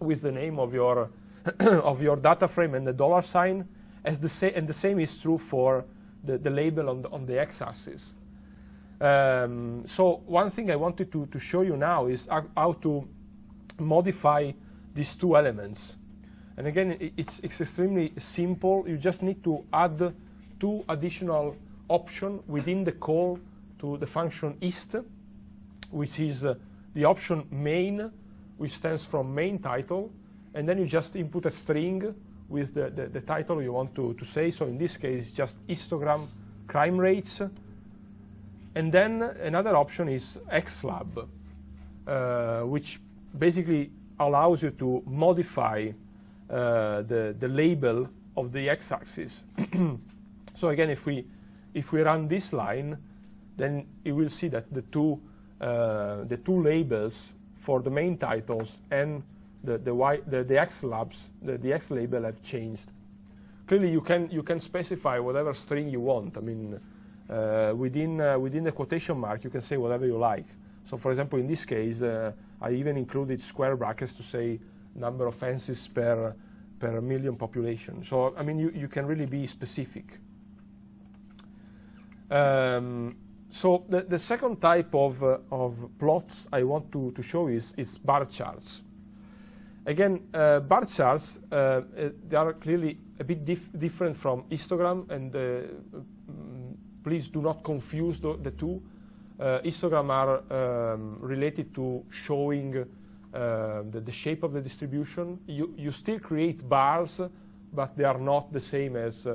with the name of your of your data frame and the dollar sign. As the and the same is true for the, the label on the, on the x-axis. Um, so one thing I wanted to, to show you now is how to modify these two elements. And again, it's, it's extremely simple. You just need to add two additional options within the call to the function hist, which is uh, the option main, which stands from main title, and then you just input a string with the, the, the title you want to, to say. So in this case, it's just histogram crime rates. And then another option is xlab, uh, which basically allows you to modify uh, the, the label of the x-axis. so again, if we, if we run this line, then you will see that the two, uh, the two labels for the main titles and the, the, y, the, the X labs, the, the X label have changed. Clearly, you can, you can specify whatever string you want. I mean, uh, within, uh, within the quotation mark, you can say whatever you like. So for example, in this case, uh, I even included square brackets to say number of fences per, per million population. So, I mean, you, you can really be specific. Um, so the, the second type of, uh, of plots I want to, to show is, is bar charts. Again, uh, bar charts, uh, uh they are clearly a bit dif different from histogram, and uh, mm, please do not confuse the, the two. Uh, histogram are um, related to showing the, the, shape of the distribution. You, you still create bars, but they are not the same as,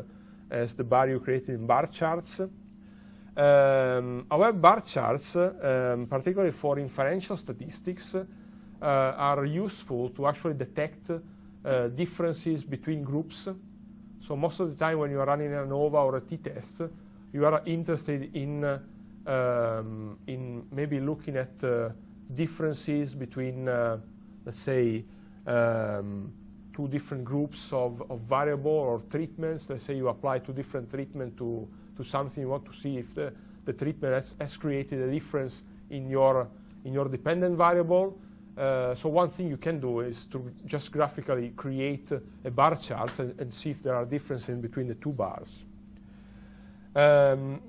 as the bar you created in bar charts. Um, however, bar charts, um, particularly for inferential statistics, uh, are useful to actually detect uh, differences between groups. So most of the time when you are running an ANOVA or a t-test, you are interested in, uh, um, in maybe looking at uh, differences between, uh, let's say, um, two different groups of, of variable or treatments. Let's say you apply two different treatment to to something, you want to see if the, the treatment has, has created a difference in your, in your dependent variable. Uh, so one thing you can do is to just graphically create a bar chart and, and see if there are differences between the two bars. Um,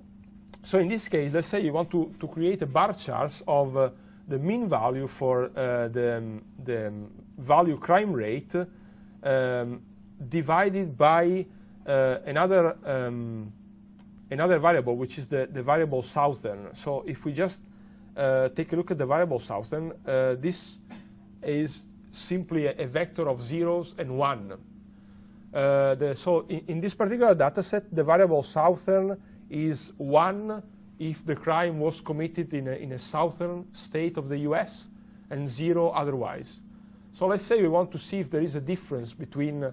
so in this case, let's say you want to, to create a bar chart of uh, the mean value for uh, the, the value crime rate um, divided by uh, another um, another variable, which is the, the variable southern. So if we just uh, take a look at the variable southern, uh, this is simply a, a, vector of zeros and one. Uh, the, so in, in, this particular data set, the variable southern is one if the crime was committed in a, in a southern state of the US and zero otherwise. So let's say we want to see if there is a difference between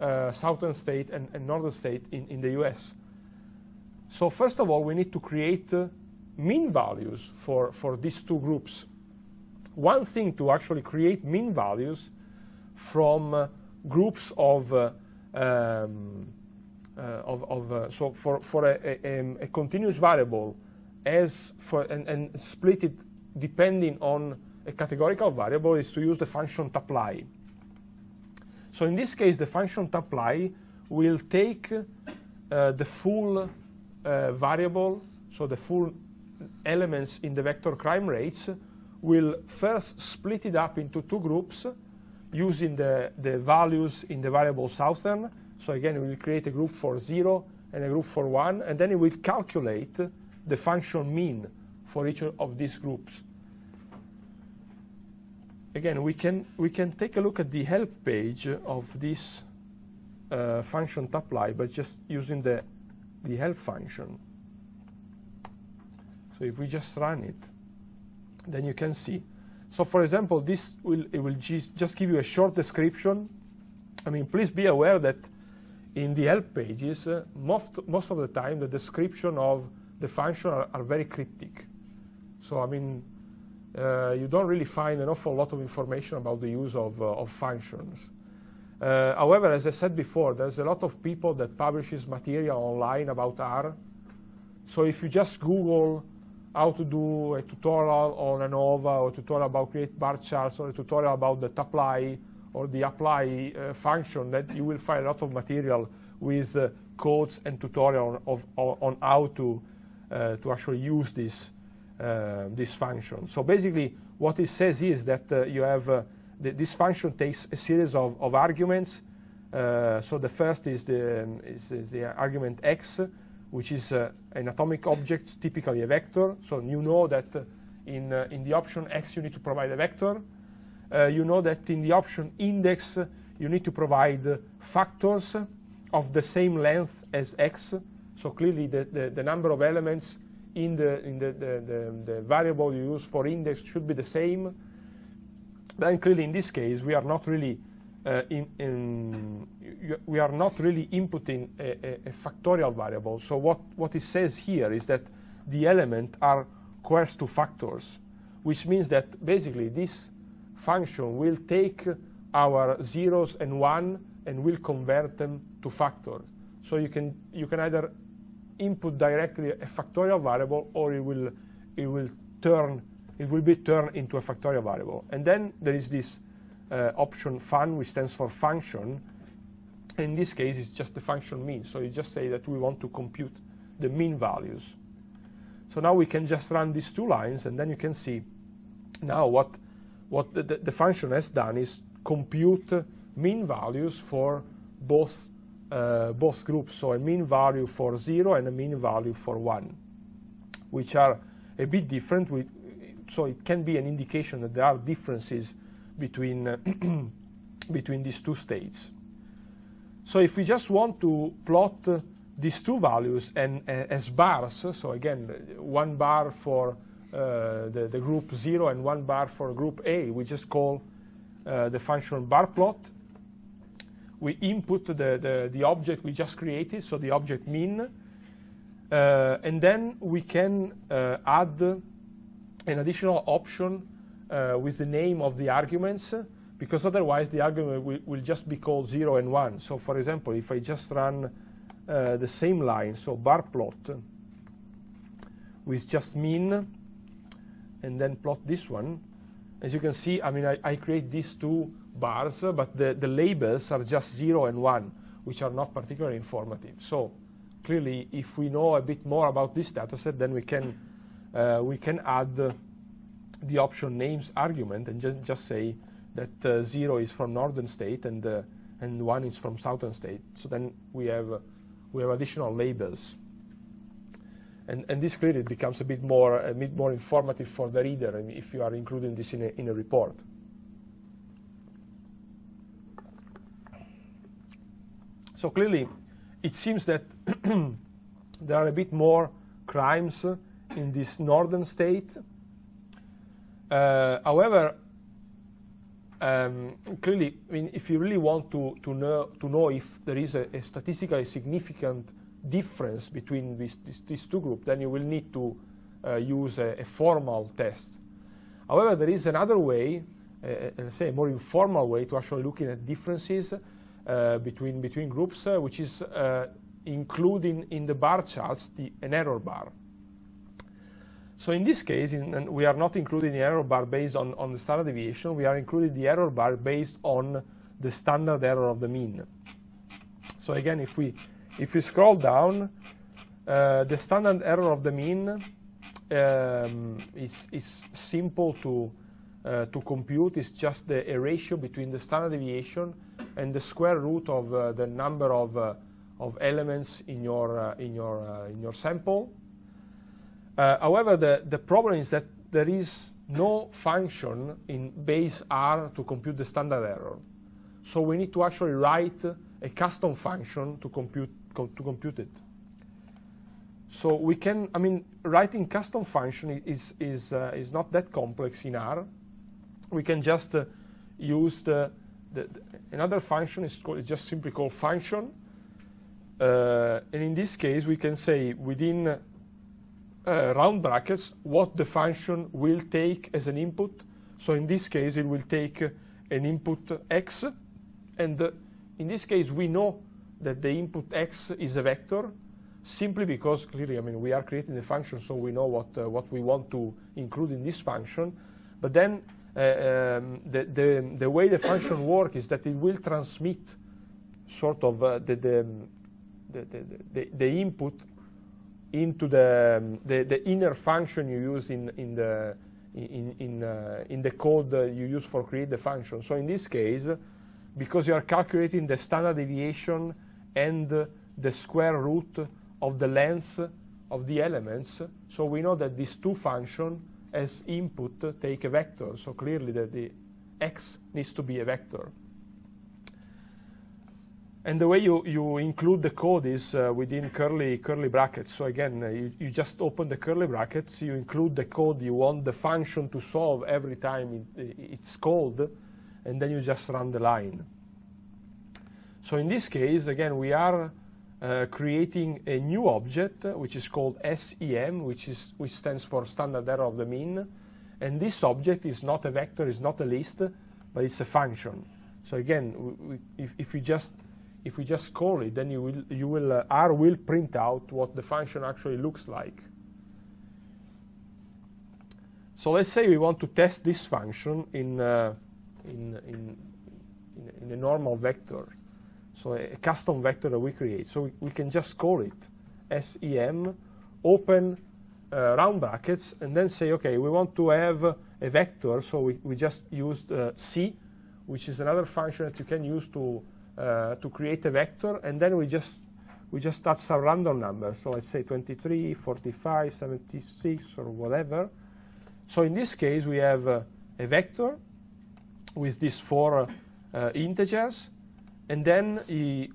uh, southern state and, and northern state in, in the US. So first of all, we need to create uh, mean values for, for these two groups. One thing to actually create mean values from uh, groups of, uh, um, of, of uh, so for, for a, a, a, continuous variable as for, and, and split it depending on a categorical variable is to use the function tapply. So in this case, the function tapply will take uh, the full uh, variable, so the full elements in the vector crime rates, will first split it up into two groups using the, the values in the variable southern. So again, we will create a group for 0 and a group for 1, and then it will calculate the function mean for each of these groups. Again, we can, we can take a look at the help page of this uh, function tapply by just using the the help function. So if we just run it, then you can see. So for example, this will, it will just give you a short description. I mean, please be aware that in the help pages, uh, most, most of the time, the description of the function are, are very cryptic. So I mean, uh, you don't really find an awful lot of information about the use of, uh, of functions. Uh, however, as I said before, there's a lot of people that publishes material online about R. So if you just Google how to do a tutorial on ANOVA or a tutorial about create bar charts or a tutorial about tapply or tapply uh, function, that you will find a lot of material with uh, codes and tutorial of, on how to, uh, to actually use this, uh, this function. So basically, what it says is that uh, you have th this function takes a series of, of arguments. so the first is the, is the argument x, which is uh, an atomic object, typically a vector. So you know that uh, in, uh, in the option x you need to provide a vector. Uh, you know that in the option index uh, you need to provide uh, factors of the same length as x. So clearly the, the, the number of elements in, the, in the, the, the, the variable you use for index should be the same. Then clearly in this case we are not really uh, in, in we are not really inputting a, a, a, factorial variable. So what, what it says here is that the element are coerced to factors, which means that basically this function will take our zeros and one and will convert them to factors. So you can, you can either input directly a factorial variable or it will, it will turn, it will be turned into a factorial variable. And then there is this uh, option fun, which stands for function. In this case, it's just the function mean. So you just say that we want to compute the mean values. So now we can just run these two lines, and then you can see now what, what the, the, the function has done is compute mean values for both, uh, both groups. So a mean value for 0 and a mean value for 1, which are a bit different. With, so it can be an indication that there are differences between, uh, between these two states. So if we just want to plot uh, these two values and uh, as bars, so again, one bar for the, the, group 0 and one bar for group A, we just call uh, the function bar plot. We input the, the, the, object we just created, so the object mean, uh, and then we can add an additional option uh, with the name of the arguments, because otherwise the argument will, will, just be called 0 and 1. So for example, if I just run uh, the same line, so bar plot, with just mean, and then plot this one, as you can see, I mean, I, I create these two bars, but the, the labels are just 0 and 1, which are not particularly informative. So clearly, if we know a bit more about this dataset, then we can, uh, we can add the option names argument and just, just say that uh, 0 is from northern state and, uh, and 1 is from southern state. So then we have, uh, we have additional labels. And, and this clearly becomes a bit more, a bit more informative for the reader if you are including this in a, in a report. So clearly, it seems that there are a bit more crimes in this northern state uh, however, um, clearly, I mean, if you really want to, to, know, to know if there is a, a statistically significant difference between these, these, these, two groups, then you will need to uh, use a, a, formal test. However, there is another way, uh, uh let's say a more informal way to actually looking at differences uh, between, between groups, uh, which is including in the bar charts the, an error bar. So in this case, in, we are not including the error bar based on, on the standard deviation. We are including the error bar based on the standard error of the mean. So again, if we, if we scroll down, uh, the standard error of the mean um, is, is simple to, uh, to compute. It's just the, a ratio between the standard deviation and the square root of uh, the number of, uh, of elements in your, uh, in, your, uh, in your sample. However, the, the problem is that there is no function in base R to compute the standard error. So we need to actually write a custom function to compute, to compute it. So we can, I mean, writing custom function is, is, uh, is not that complex in R. We can just uh, use the, the, the, another function is called, just simply called function. Uh, and in this case, we can say within uh, round brackets what the function will take as an input. So in this case, it will take uh, an input x. And uh, in this case, we know that the input x is a vector. simply because clearly, I mean, we are creating the function, so we know what, uh, what we want to include in this function. But then uh, um, the, the, the way the function works is that it will transmit sort of uh, the, the, the, the, the, input into the, um, the, the inner function you use in, in the in, in, uh, in the code you use for create the function. So in this case, because you are calculating the standard deviation and the square root of the length of the elements, so we know that these two functions as input take a vector. So clearly that the x needs to be a vector. And the way you, you include the code is uh, within curly, curly brackets. So again, uh, you, you just open the curly brackets, you include the code you want the function to solve every time it, it's called, and then you just run the line. So in this case, again, we are uh, creating a new object, uh, which is called SEM, which, is, which stands for standard error of the mean. And this object is not a vector, it's not a list, but it's a function. So again, we, if, if we just if we just call it, then you will, you will uh, R will print out what the function actually looks like. So let's say we want to test this function in, uh, in, in, in, in, a normal vector. So a, a, custom vector that we create. So we, we can just call it SEM, open uh, round brackets, and then say, OK, we want to have a vector. So we, we just used uh, C, which is another function that you can use to uh, to create a vector, and then we just we just start some random numbers. So let's say 23, 45, 76, or whatever. So in this case, we have uh, a vector with these four uh, integers, and then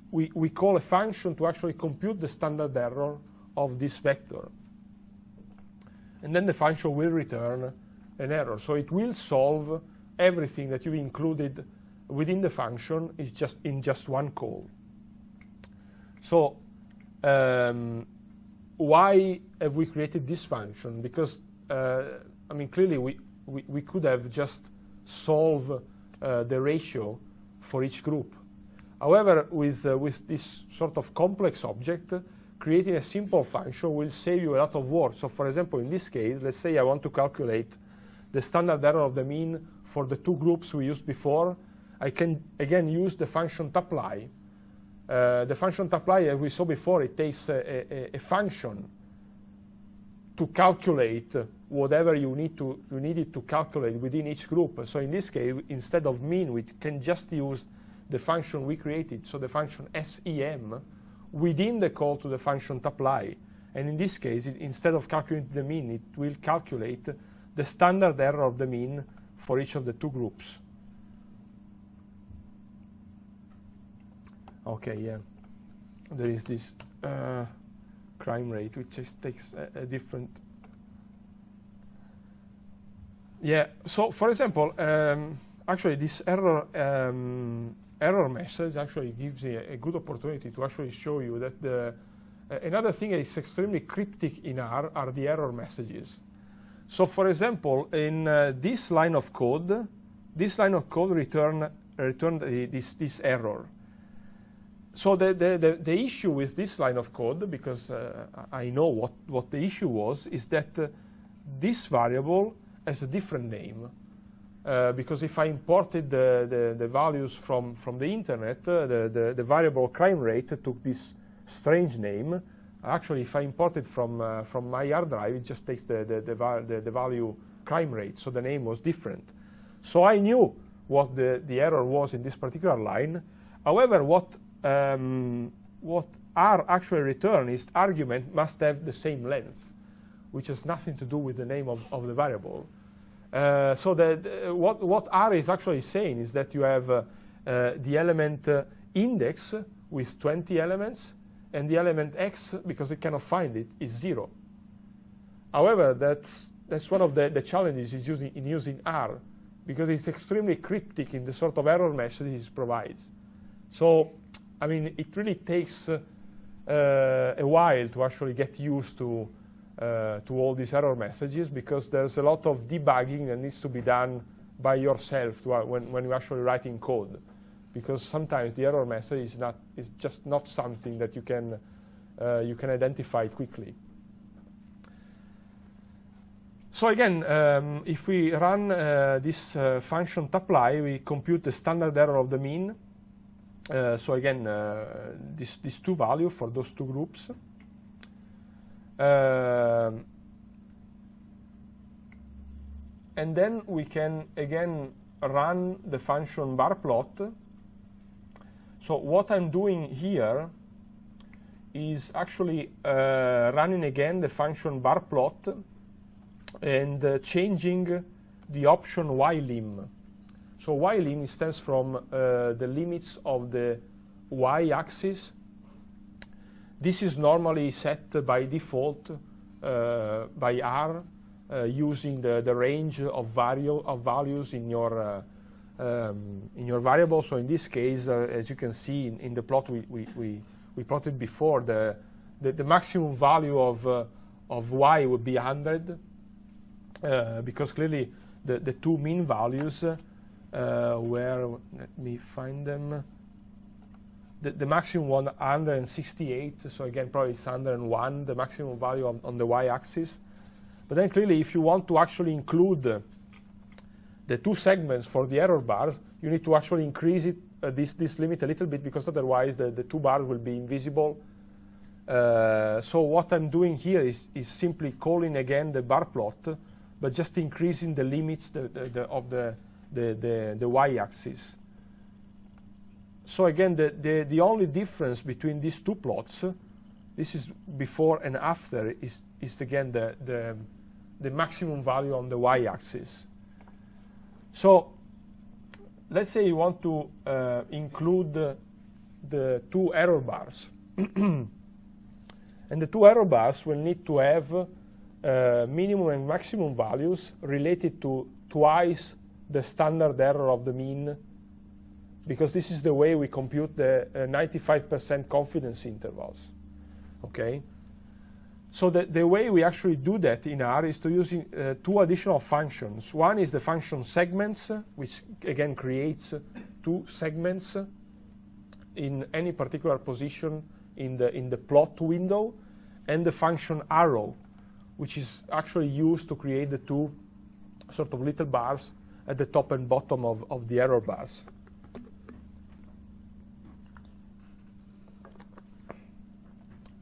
we, we call a function to actually compute the standard error of this vector. And then the function will return an error. So it will solve everything that you've included within the function is just in just one call. So um, why have we created this function? Because, uh, I mean, clearly we, we, we, could have just solved uh, the ratio for each group. However, with, uh, with this sort of complex object, creating a simple function will save you a lot of work. So for example, in this case, let's say I want to calculate the standard error of the mean for the two groups we used before, I can, again, use the function tapply. Uh, the function tapply, as we saw before, it takes a, a, a, function to calculate whatever you need to you need it to calculate within each group. So in this case, instead of mean, we can just use the function we created, so the function sem, within the call to the function tapply. And in this case, it, instead of calculating the mean, it will calculate the standard error of the mean for each of the two groups. Okay, yeah. There is this uh, crime rate, which takes a, a, different. Yeah. So, for example, um, actually, this error um, error message actually gives a, a, good opportunity to actually show you that the uh, another thing that is extremely cryptic in R are the error messages. So, for example, in uh, this line of code, this line of code return return this this error so the, the, the, the, issue with this line of code, because uh, I know what, what the issue was, is that uh, this variable has a different name. Uh, because if I imported the, the, the, values from, from the internet, uh, the, the, the, variable crime rate took this strange name. Actually, if I import it from, uh, from my hard drive, it just takes the, the, the, the, value crime rate, so the name was different. So I knew what the, the error was in this particular line. However, what um, what R actually return is argument must have the same length, which has nothing to do with the name of, of the variable. Uh, so the, what, what R is actually saying is that you have uh, uh, the element uh, index with 20 elements, and the element x, because it cannot find it, is 0. However, that's, that's one of the, the challenges is using, in using R, because it's extremely cryptic in the sort of error messages it provides. So I mean, it really takes uh, uh, a while to actually get used to uh, to all these error messages because there's a lot of debugging that needs to be done by yourself to, when, when you're actually writing code. Because sometimes the error message is, not, is just not something that you can uh, you can identify quickly. So again, um, if we run uh, this uh, function tapply, we compute the standard error of the mean. Uh, so again, uh, this, these two values for those two groups. Um, and then we can again run the function bar plot. So what I'm doing here is actually uh, running again the function bar plot and uh, changing the option ylim. So ylim stands from uh, the limits of the y-axis. This is normally set by default uh, by R uh, using the, the range of, vario of values in your uh, um, in your variable. So in this case, uh, as you can see in, in the plot we, we, we, we, plotted before, the, the, the maximum value of, of y would be 100 uh, because clearly the, the two mean values uh, were, let me find them, the, the maximum one 168, so again probably it's 101, the maximum value on, on the y-axis. But then clearly if you want to actually include the two segments for the error bars, you need to actually increase it, uh, this, this limit a little bit because otherwise the, the two bars will be invisible. Uh, so what I'm doing here is, is simply calling again the bar plot but just increasing the limits the, the, the, of the, the, the, y-axis. So again, the, the, the only difference between these two plots, this is before and after, is, is again the, the, the maximum value on the y-axis. So let's say you want to uh, include the, two error bars. and the two error bars will need to have uh, minimum and maximum values related to twice the standard error of the mean because this is the way we compute the 95% uh, confidence intervals. Okay? So the, the way we actually do that in R is to use uh, two additional functions. One is the function segments, which again creates two segments in any particular position in the, in the plot window, and the function arrow, which is actually used to create the two sort of little bars at the top and bottom of, of the error bars.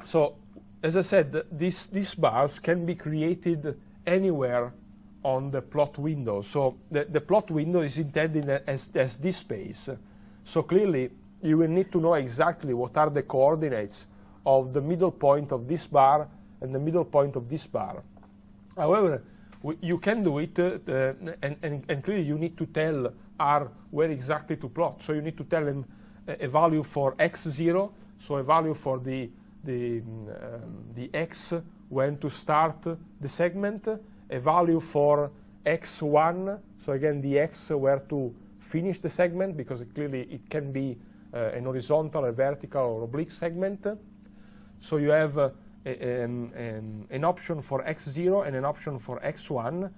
So, as I said, these, these bars can be created anywhere on the plot window. So the, the plot window is intended as, as this space. So clearly, you will need to know exactly what are the coordinates of the middle point of this bar and the middle point of this bar. However, you can do it, uh, and, and, and, clearly you need to tell R where exactly to plot. So you need to tell him a, a value for x0, so a value for the, the, um, the x when to start the segment, a value for x1, so again the x where to finish the segment, because it clearly it can be uh, an horizontal, a vertical, or oblique segment. So you have uh, um, um, an option for x0 and an option for x1.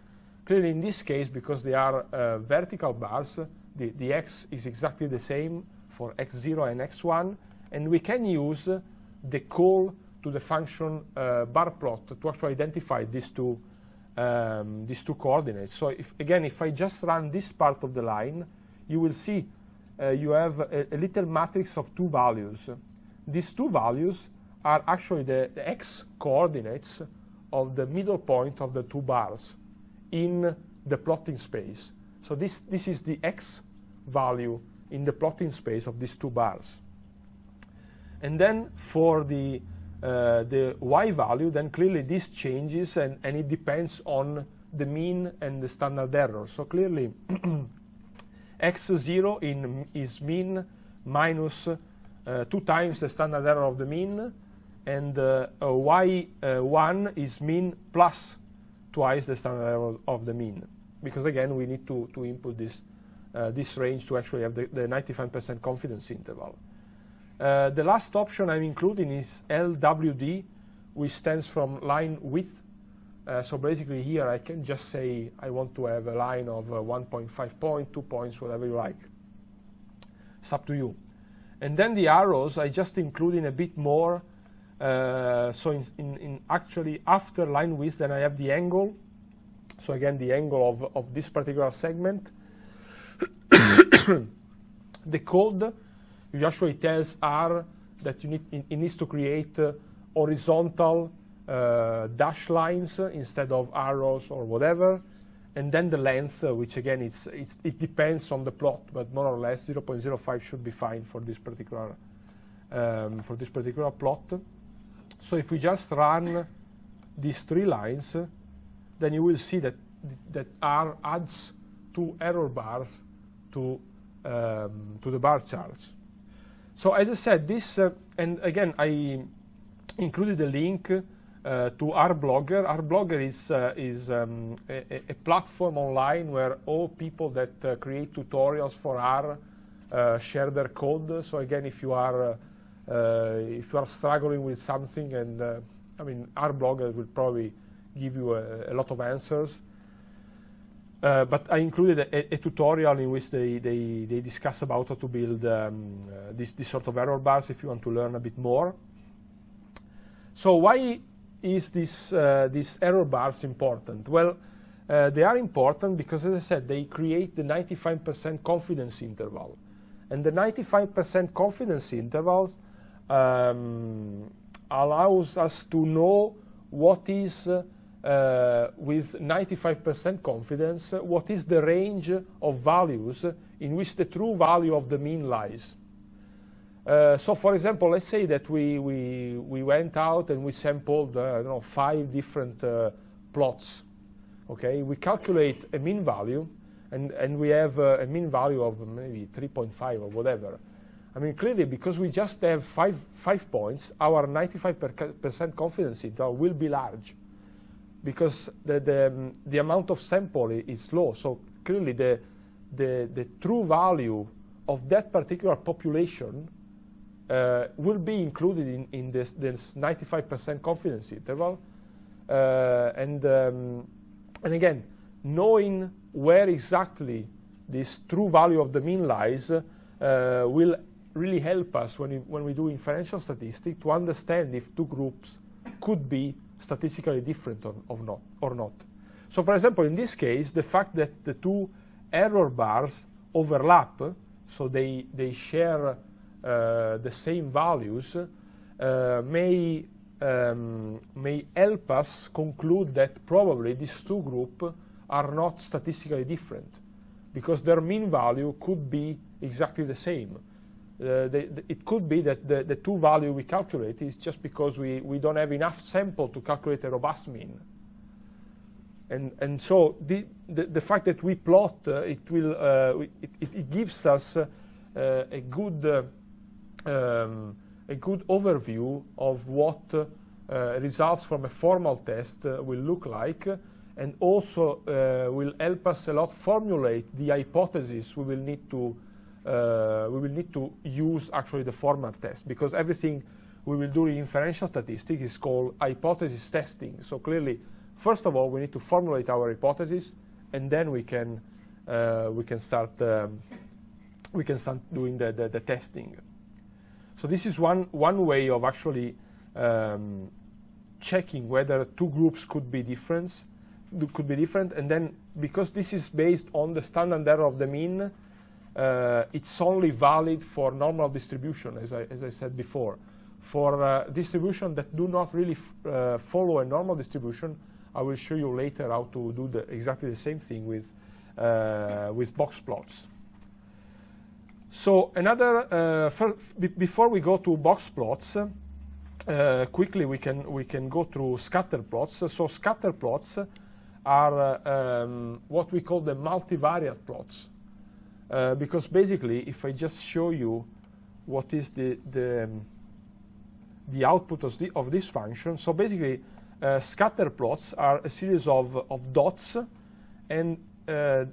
Clearly, in this case, because they are uh, vertical bars, the, the x is exactly the same for x0 and x1, and we can use the call to the function uh, bar plot to actually identify these two, um, these two coordinates. So if, again, if I just run this part of the line, you will see uh, you have a, a little matrix of two values. These two values are actually the, the x coordinates of the middle point of the two bars in the plotting space. So this, this is the x value in the plotting space of these two bars. And then for the, uh, the y value, then clearly this changes and, and it depends on the mean and the standard error. So clearly x0 in, is mean minus uh, 2 times the standard error of the mean and uh, y1 uh, is mean plus twice the standard error of the mean. Because again, we need to, to input this, uh, this range to actually have the 95% confidence interval. Uh, the last option I'm including is LWD, which stands from line width. Uh, so basically here I can just say I want to have a line of uh, 1.5 point, 2 points, whatever you like. It's up to you. And then the arrows, I just include in a bit more Uh, so in, in, in actually after line width, then I have the angle. So again, the angle of, of this particular segment. the code usually tells R that you need, it, needs to create uh, horizontal uh, dash lines instead of arrows or whatever. And then the length, uh, which again, it's, it's, it depends on the plot, but more or less 0.05 should be fine for this particular, um, for this particular plot. So if we just run these three lines, then you will see that, that R adds two error bars to, um, to the bar charts. So as I said, this, uh, and again, I included a link uh, to R-Blogger. R-Blogger is, uh, is um, a, a, platform online where all people that uh, create tutorials for R uh, share their code. So again, if you are, uh, if you are struggling with something, and I mean, R-Blogger will probably give you a, a lot of answers. Uh, but I included a, a, tutorial in which they, they, they, discuss about how to build um, uh, this, this, sort of error bars if you want to learn a bit more. So why is this, uh, error bars important? Well, uh, they are important because, as I said, they create the 95% confidence interval. And the 95% confidence intervals um, allows us to know what is uh, with 95% confidence what is the range of values in which the true value of the mean lies. Uh, so for example, let's say that we, we, we went out and we sampled, uh, know, five different uh, plots. Okay, we calculate a mean value, and, and we have uh, a mean value of maybe 3.5 or whatever. I mean, clearly, because we just have five, five points, our 95% confidence interval will be large because the, the, um, the amount of sample is low. So clearly the, the, the true value of that particular population uh, will be included in, in this, 95% confidence interval. Uh, and, um, and again, knowing where exactly this true value of the mean lies uh, will really help us when, we, when we do inferential statistics to understand if two groups could be statistically different or, not, or not. So for example, in this case, the fact that the two error bars overlap, so they, they share uh, the same values, uh, may, um, may help us conclude that probably these two groups are not statistically different because their mean value could be exactly the same. Uh, the, the, it could be that the, the two value we calculate is just because we, we don't have enough sample to calculate a robust mean. And, and so the, the, the fact that we plot, uh, it, will, uh, it, it, gives us uh, a, good, uh, um, a good overview of what results from a formal test will look like and also will help us a lot formulate the hypothesis we will need to uh, we will need to use actually the formal test because everything we will do in inferential statistics is called hypothesis testing. So clearly, first of all, we need to formulate our hypothesis, and then we can uh, we can start um, we can start doing the, the, the, testing. So this is one one way of actually um, checking whether two groups could be different, could be different, and then because this is based on the standard error of the mean, uh, it's only valid for normal distribution, as I, as I said before. For uh, distribution that do not really uh, follow a normal distribution, I will show you later how to do the, exactly the same thing with, uh, with box plots. So another, uh, before we go to box plots, uh, quickly we can, we can go through scatter plots. So scatter plots are um, what we call the multivariate plots. Uh, because basically, if I just show you what is the, the, um, the output of, the, of, this function, so basically, uh, scatter plots are a series of, of dots and uh,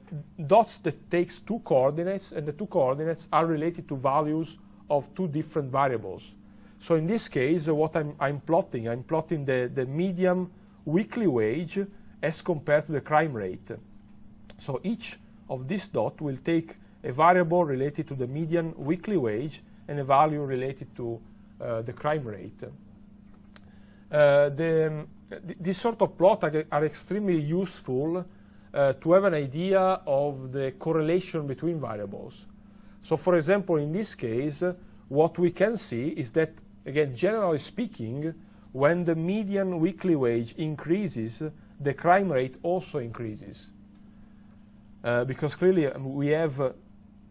dots that takes two coordinates and the two coordinates are related to values of two different variables. So in this case, uh, what I'm, I'm, plotting, I'm plotting the, the median weekly wage as compared to the crime rate. So each of this dot will take a variable related to the median weekly wage and a value related to uh, the crime rate. uh, the, th this sort of plot are, are extremely useful uh, to have an idea of the correlation between variables. So for example, in this case, what we can see is that, again, generally speaking, when the median weekly wage increases, the crime rate also increases. Uh, because clearly um, we have uh,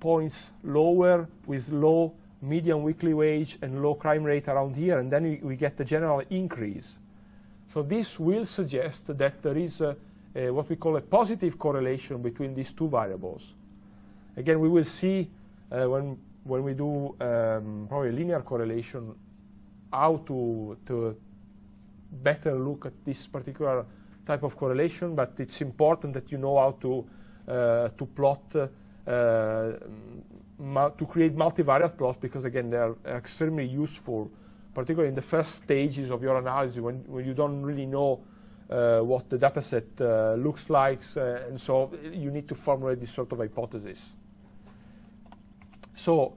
points lower with low median weekly wage and low crime rate around here, and then we, we get the general increase. So this will suggest that there is a, a, what we call a positive correlation between these two variables. Again, we will see uh, when, when we do um, probably linear correlation how to, to better look at this particular type of correlation, but it's important that you know how to, uh, to plot, uh, to create multivariate plots because again, they are extremely useful, particularly in the first stages of your analysis when, when you don't really know uh, what the dataset uh, looks like, uh, and so you need to formulate this sort of hypothesis. So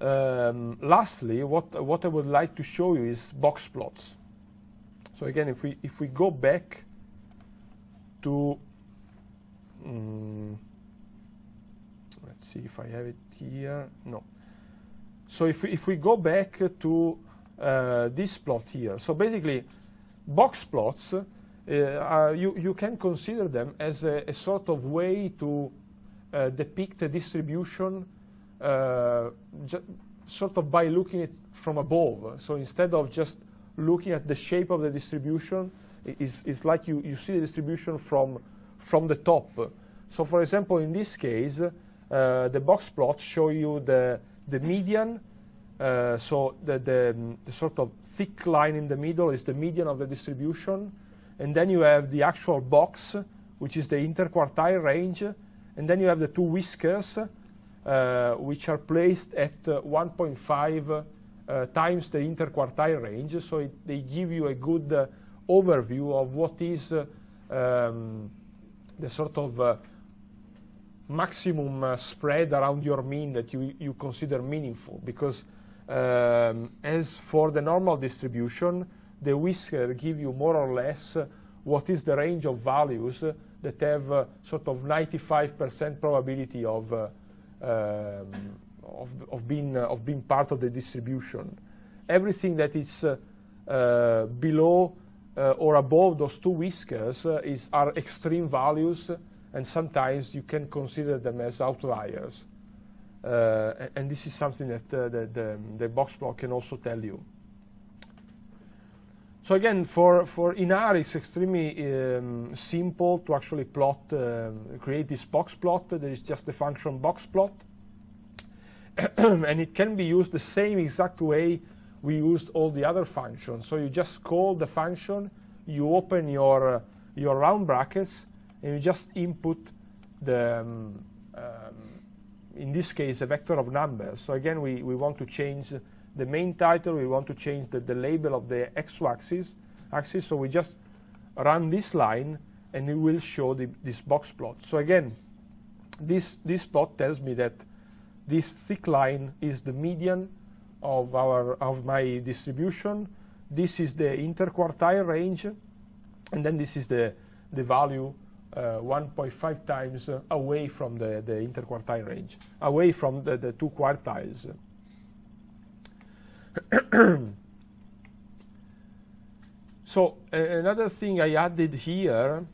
um, lastly, what, what I would like to show you is box plots. So again, if we, if we go back to, um, see if I have it here, no. So if we, if we go back to uh, this plot here, so basically box plots, uh, are, you, you can consider them as a, a sort of way to uh, depict a distribution sort of by looking at from above. So instead of just looking at the shape of the distribution, it's, it's like you, you see the distribution from, from the top. So for example, in this case, uh, the box plots show you the, the median. Uh, so the, the, the, sort of thick line in the middle is the median of the distribution. And then you have the actual box, which is the interquartile range. And then you have the two whiskers, uh, which are placed at uh, 1.5 uh, times the interquartile range. So it, they give you a good overview of what is um, the sort of maximum uh, spread around your mean that you, you consider meaningful. Because um, as for the normal distribution, the whisker give you more or less uh, what is the range of values uh, that have sort of 95% probability of um, of, of, being, uh, of being part of the distribution. Everything that is uh, uh, below or above those two whiskers is, are extreme values, and sometimes you can consider them as outliers. Uh, and this is something that uh, the, the, the, box plot can also tell you. So again, for, for in R, it's extremely um, simple to actually plot, um, create this box plot. There is just the function box plot. and it can be used the same exact way we used all the other functions. So you just call the function, you open your, uh, your round brackets, and you just input the, um, um, in this case, a vector of numbers. So again, we, we want to change the main title, we want to change the, the label of the x-axis, axis, so we just run this line, and it will show the, this box plot. So again, this, this plot tells me that this thick line is the median of, our, of my distribution. This is the interquartile range. And then this is the, the value 1.5 times uh, away from the, the interquartile range, away from the, the two quartiles. so uh, another thing I added here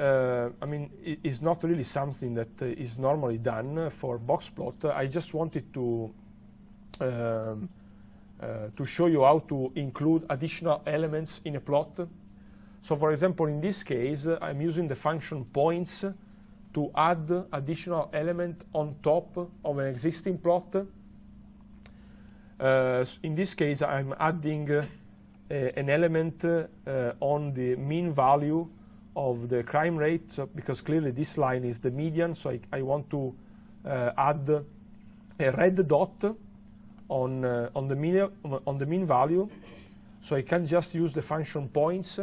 uh, I mean, it is not really something that uh, is normally done for box plot. I just wanted to um, uh, to show you how to include additional elements in a plot. So for example, in this case, I'm using the function points to add additional element on top of an existing plot. Uh, in this case, I'm adding uh, an element uh, on the mean value of the crime rate, so because clearly this line is the median, so I, I want to uh, add a red dot on, uh, on, the mean, on the mean value. So I can just use the function points.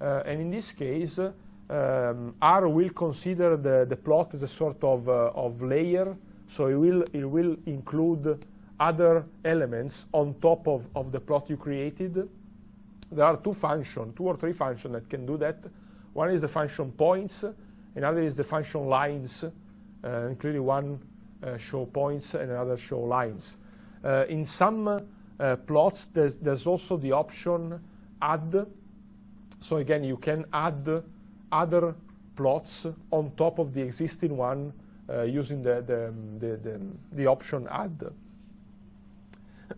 Uh, and in this case, um, R will consider the, the plot as a sort of, uh, of layer. So it will, it will include other elements on top of, of the plot you created. there are two functions, two or three functions that can do that. One is the function points, another is the function lines, uh, and clearly one uh, show points and another show lines. Uh, in some uh, plots, there's, there's, also the option add. So again, you can add other plots on top of the existing one uh, using the, the, the, the, the option add.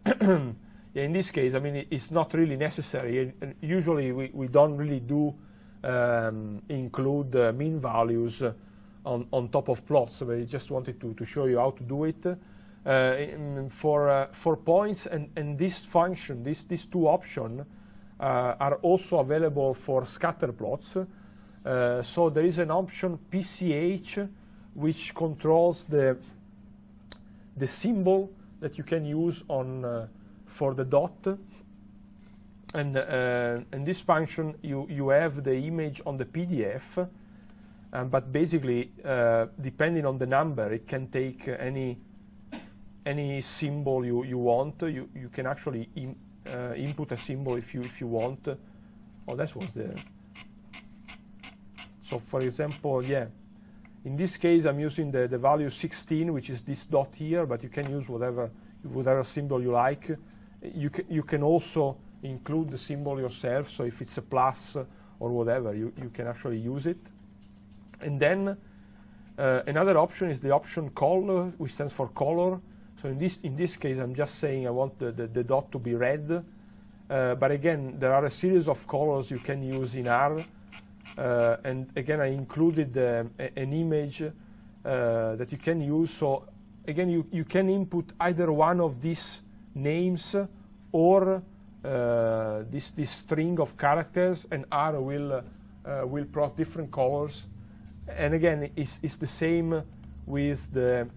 in this case, I mean, it's not really necessary. Usually, we, we don't really do um, include uh, mean values uh, on, on top of plots, but I just wanted to, to show you how to do it. Uh, for, uh, for points and, and this function, this, these two options uh, are also available for scatter plots. Uh, so there is an option PCH which controls the, the symbol that you can use on for the dot and uh, in this function you you have the image on the PDF um, but basically uh, depending on the number it can take any any symbol you, you want you you can actually uh, input a symbol if you if you want oh that was the so for example yeah in this case I'm using the, the value 16 which is this dot here but you can use whatever whatever symbol you like you can, you can also include the symbol yourself. So if it's a plus or whatever, you, you can actually use it. And then uh, another option is the option color, which stands for color. So in this, in this case, I'm just saying I want the, the, the dot to be red. Uh, but again, there are a series of colors you can use in R. Uh, and again, I included uh, a, an image uh, that you can use. So again, you, you can input either one of these names or uh, this, this string of characters and R will, uh, will plot different colors. And again, it's, it's the same with the,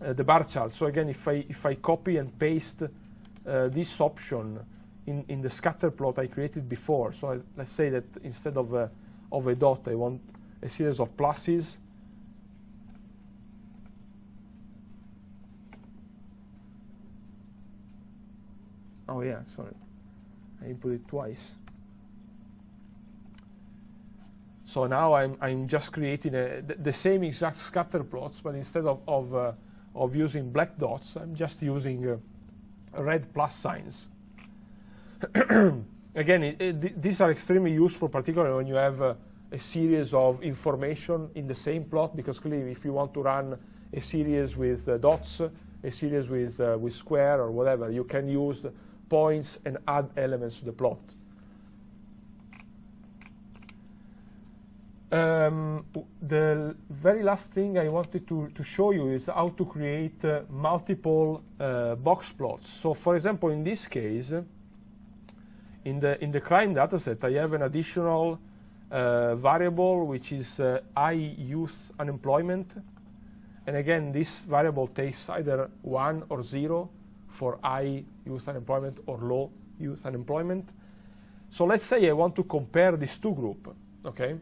the bar chart. So again, if I, if I copy and paste uh, this option in, in the scatter plot I created before, so I, let's say that instead of a, of a dot, I want a series of pluses, Oh yeah, sorry. I input it twice. So now I'm, I'm just creating a, the, the, same exact scatter plots, but instead of, of, uh, of using black dots, I'm just using uh, red plus signs. Again, it, it, these are extremely useful, particularly when you have uh, a series of information in the same plot, because clearly if you want to run a series with uh, dots, a series with, uh, with square or whatever, you can use points and add elements to the plot. Um, the very last thing I wanted to, to show you is how to create uh, multiple uh, box plots. So for example, in this case, in the, in the crime dataset, I have an additional uh, variable which is uh, I use unemployment. And again, this variable takes either 1 or 0 for I use unemployment or low youth unemployment. So let's say I want to compare these two groups, okay?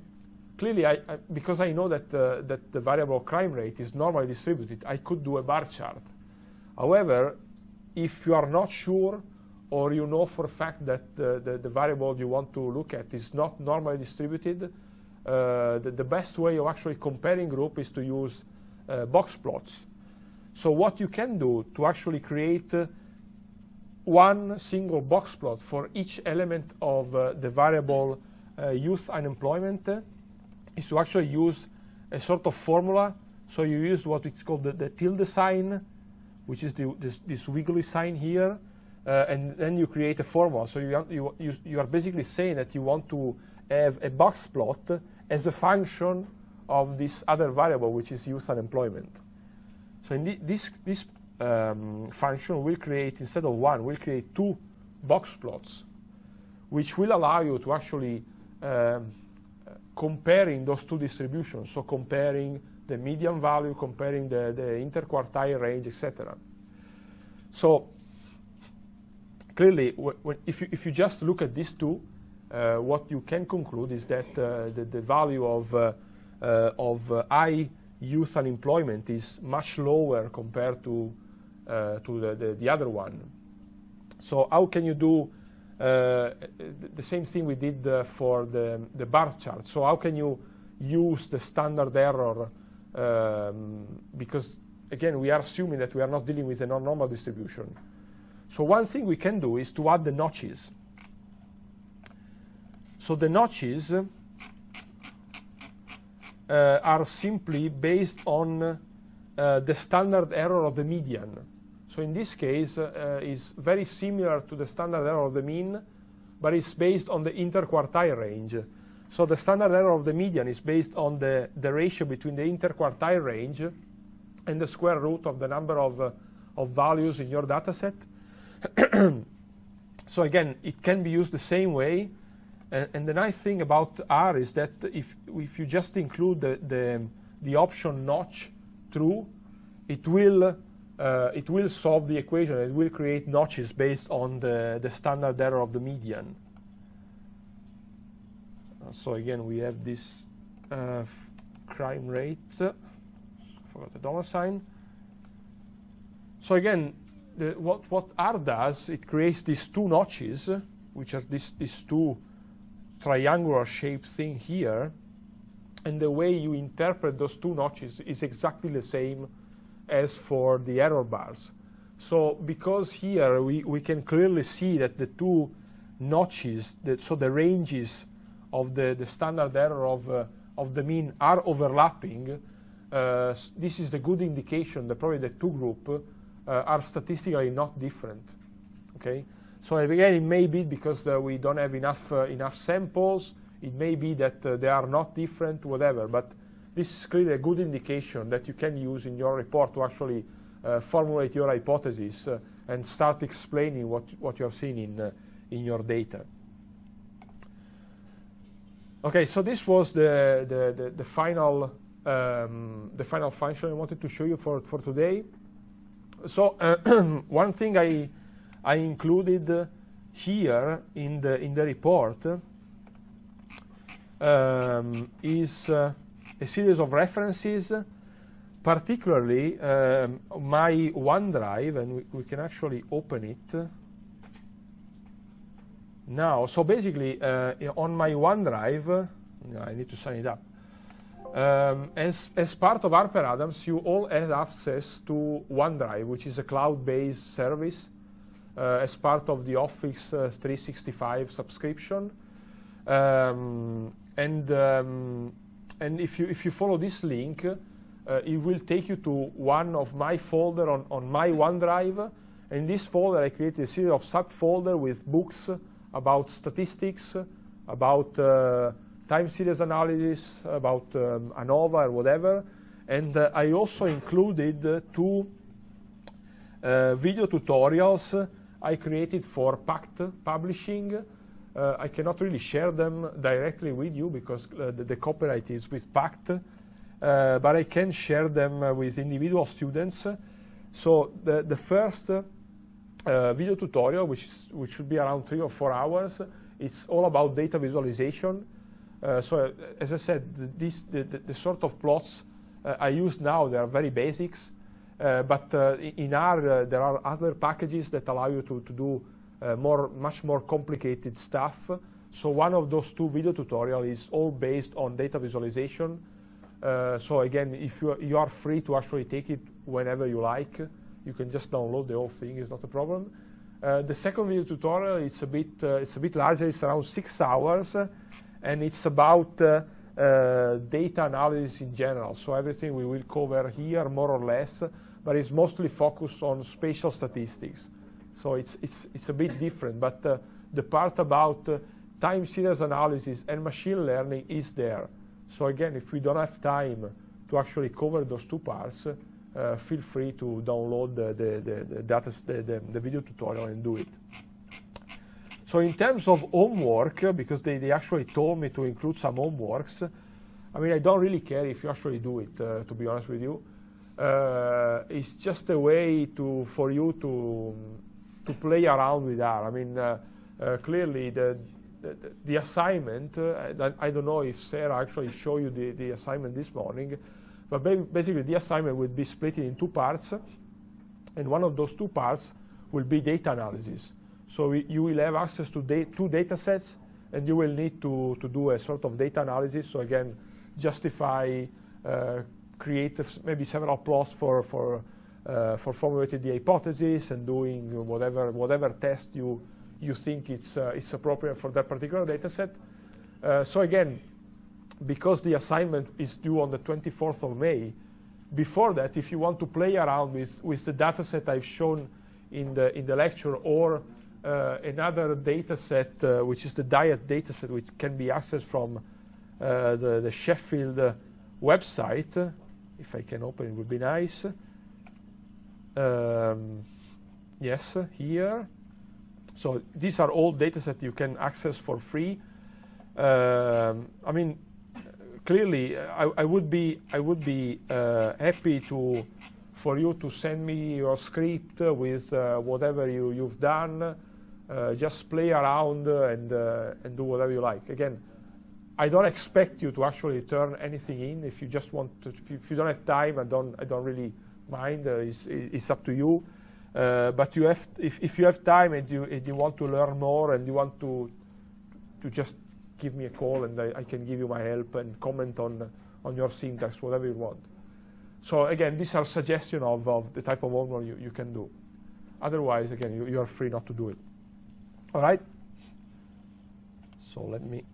Clearly, I, I, because I know that, uh, that the variable crime rate is normally distributed, I could do a bar chart. However, if you are not sure or you know for a fact that the, the, the variable you want to look at is not normally distributed, uh, the, the, best way of actually comparing group is to use uh, box plots. So what you can do to actually create uh, one single box plot for each element of uh, the variable uh, youth unemployment is to actually use a sort of formula. So you use what is called the, the tilde sign, which is the, this, this, wiggly sign here, uh, and then you create a formula. So you, you, you, you are basically saying that you want to have a box plot as a function of this other variable, which is youth unemployment. So in this, this um, function will create, instead of one, will create two box plots, which will allow you to actually um, comparing those two distributions, so comparing the median value, comparing the, the interquartile range, etc. So clearly, if, you, if you just look at these two, uh, what you can conclude is that uh, the, the, value of, uh, uh of uh, i youth unemployment is much lower compared to, uh, to the, the, the, other one. So how can you do uh, the same thing we did uh, for the, the bar chart. So how can you use the standard error? Um, because again, we are assuming that we are not dealing with a non-normal distribution. So one thing we can do is to add the notches. So the notches uh, are simply based on uh, the standard error of the median. So in this case, uh, is very similar to the standard error of the mean, but it's based on the interquartile range. So the standard error of the median is based on the, the ratio between the interquartile range and the square root of the number of, uh, of values in your data set. so again, it can be used the same way. And, and, the nice thing about R is that if, if you just include the, the, the option notch true, it will, uh, it will solve the equation. It will create notches based on the, the standard error of the median. Uh, so again, we have this uh, crime rate. Forgot the dollar sign. So again, the, what, what R does, it creates these two notches, which are this, these two triangular shaped thing here. And the way you interpret those two notches is exactly the same as for the error bars. So because here we, we can clearly see that the two notches, that, so the ranges of the, the standard error of, uh, of the mean are overlapping, uh, this is the good indication that probably the two group uh, are statistically not different. Okay, so again, it may be because uh, we don't have enough uh, enough samples. It may be that uh, they are not different, whatever. But this is clearly a good indication that you can use in your report to actually uh, formulate your hypothesis uh, and start explaining what what you're seeing in in your data. Okay, so this was the the, the, the final um, the final function I wanted to show you for for today so uh, one thing I, I included here in the, in the report um, is uh, a series of references, particularly um, my OneDrive, and we, we, can actually open it now. So basically, uh, on my OneDrive, I need to sign it up. Um, as, as part of Harper Adams, you all have access to OneDrive, which is a cloud-based service uh, as part of the Office uh, 365 subscription. Um, and um, and if you if you follow this link, uh, it will take you to one of my folder on, on my OneDrive. In this folder, I created a series of subfolder with books about statistics, about uh, time series analysis, about um, ANOVA or whatever. And uh, I also included uh, two uh, video tutorials I created for Packt Publishing. Uh, I cannot really share them directly with you because uh, the, the, copyright is with Packt, uh, but I can share them with individual students. So the, the first video tutorial, which, is, which should be around three or four hours, it's all about data visualization. Uh, so uh, as I said, the, the, the, the sort of plots uh, I use now, they are very basics. but in R, there are other packages that allow you to, to do more, much more complicated stuff. So one of those two video tutorials is all based on data visualization. Uh, so again, if you are, you are free to actually take it whenever you like, you can just download the whole thing. It's not a problem. Uh, the second video tutorial it's a bit uh, it's a bit larger. It's around six hours, and it's about uh, uh, data analysis in general. So everything we will cover here, more or less, but it's mostly focused on spatial statistics. So it's, it's, it's a bit different, but uh, the part about uh, time series analysis and machine learning is there. So again, if we don't have time to actually cover those two parts, uh, feel free to download the, the, the, the data, the, the video tutorial and do it. So in terms of homework, because they, they actually told me to include some homeworks, I mean, I don't really care if you actually do it, uh, to be honest with you. Uh, it's just a way to for you to to play around with R. I mean, uh, uh clearly the, the, the assignment, uh, I don't know if Sarah actually showed you the, the assignment this morning, but basically the assignment will be split in two parts, and one of those two parts will be data analysis. So you will have access to da two data sets, and you will need to, to do a sort of data analysis. So again, justify, uh, create maybe several plots for, for, uh, for formulating the hypothesis and doing whatever, whatever test you, you think it's, uh, it's appropriate for that particular data set. Uh, so again, because the assignment is due on the 24th of May, before that, if you want to play around with, with the data set I've shown in the, in the lecture or uh, another data set, uh, which is the diet data set, which can be accessed from uh, the, the Sheffield website. If I can open it, would be nice. Um, yes, here. So these are all data sets you can access for free. Um, I mean, clearly, I, I, would be I would be uh, happy to for you to send me your script with uh, whatever you you've done. Uh, just play around and uh, and do whatever you like. Again, I don't expect you to actually turn anything in. If you just want to, if you don't have time, I don't I don't really mind. Uh, it's, it's up to you. Uh, but you have, if, if you have time and you, and you want to learn more and you want to, to just give me a call and I, I, can give you my help and comment on, on your syntax, whatever you want. So again, these are suggestions of, of the type of homework you, you can do. Otherwise, again, you, you are free not to do it. All right? So let me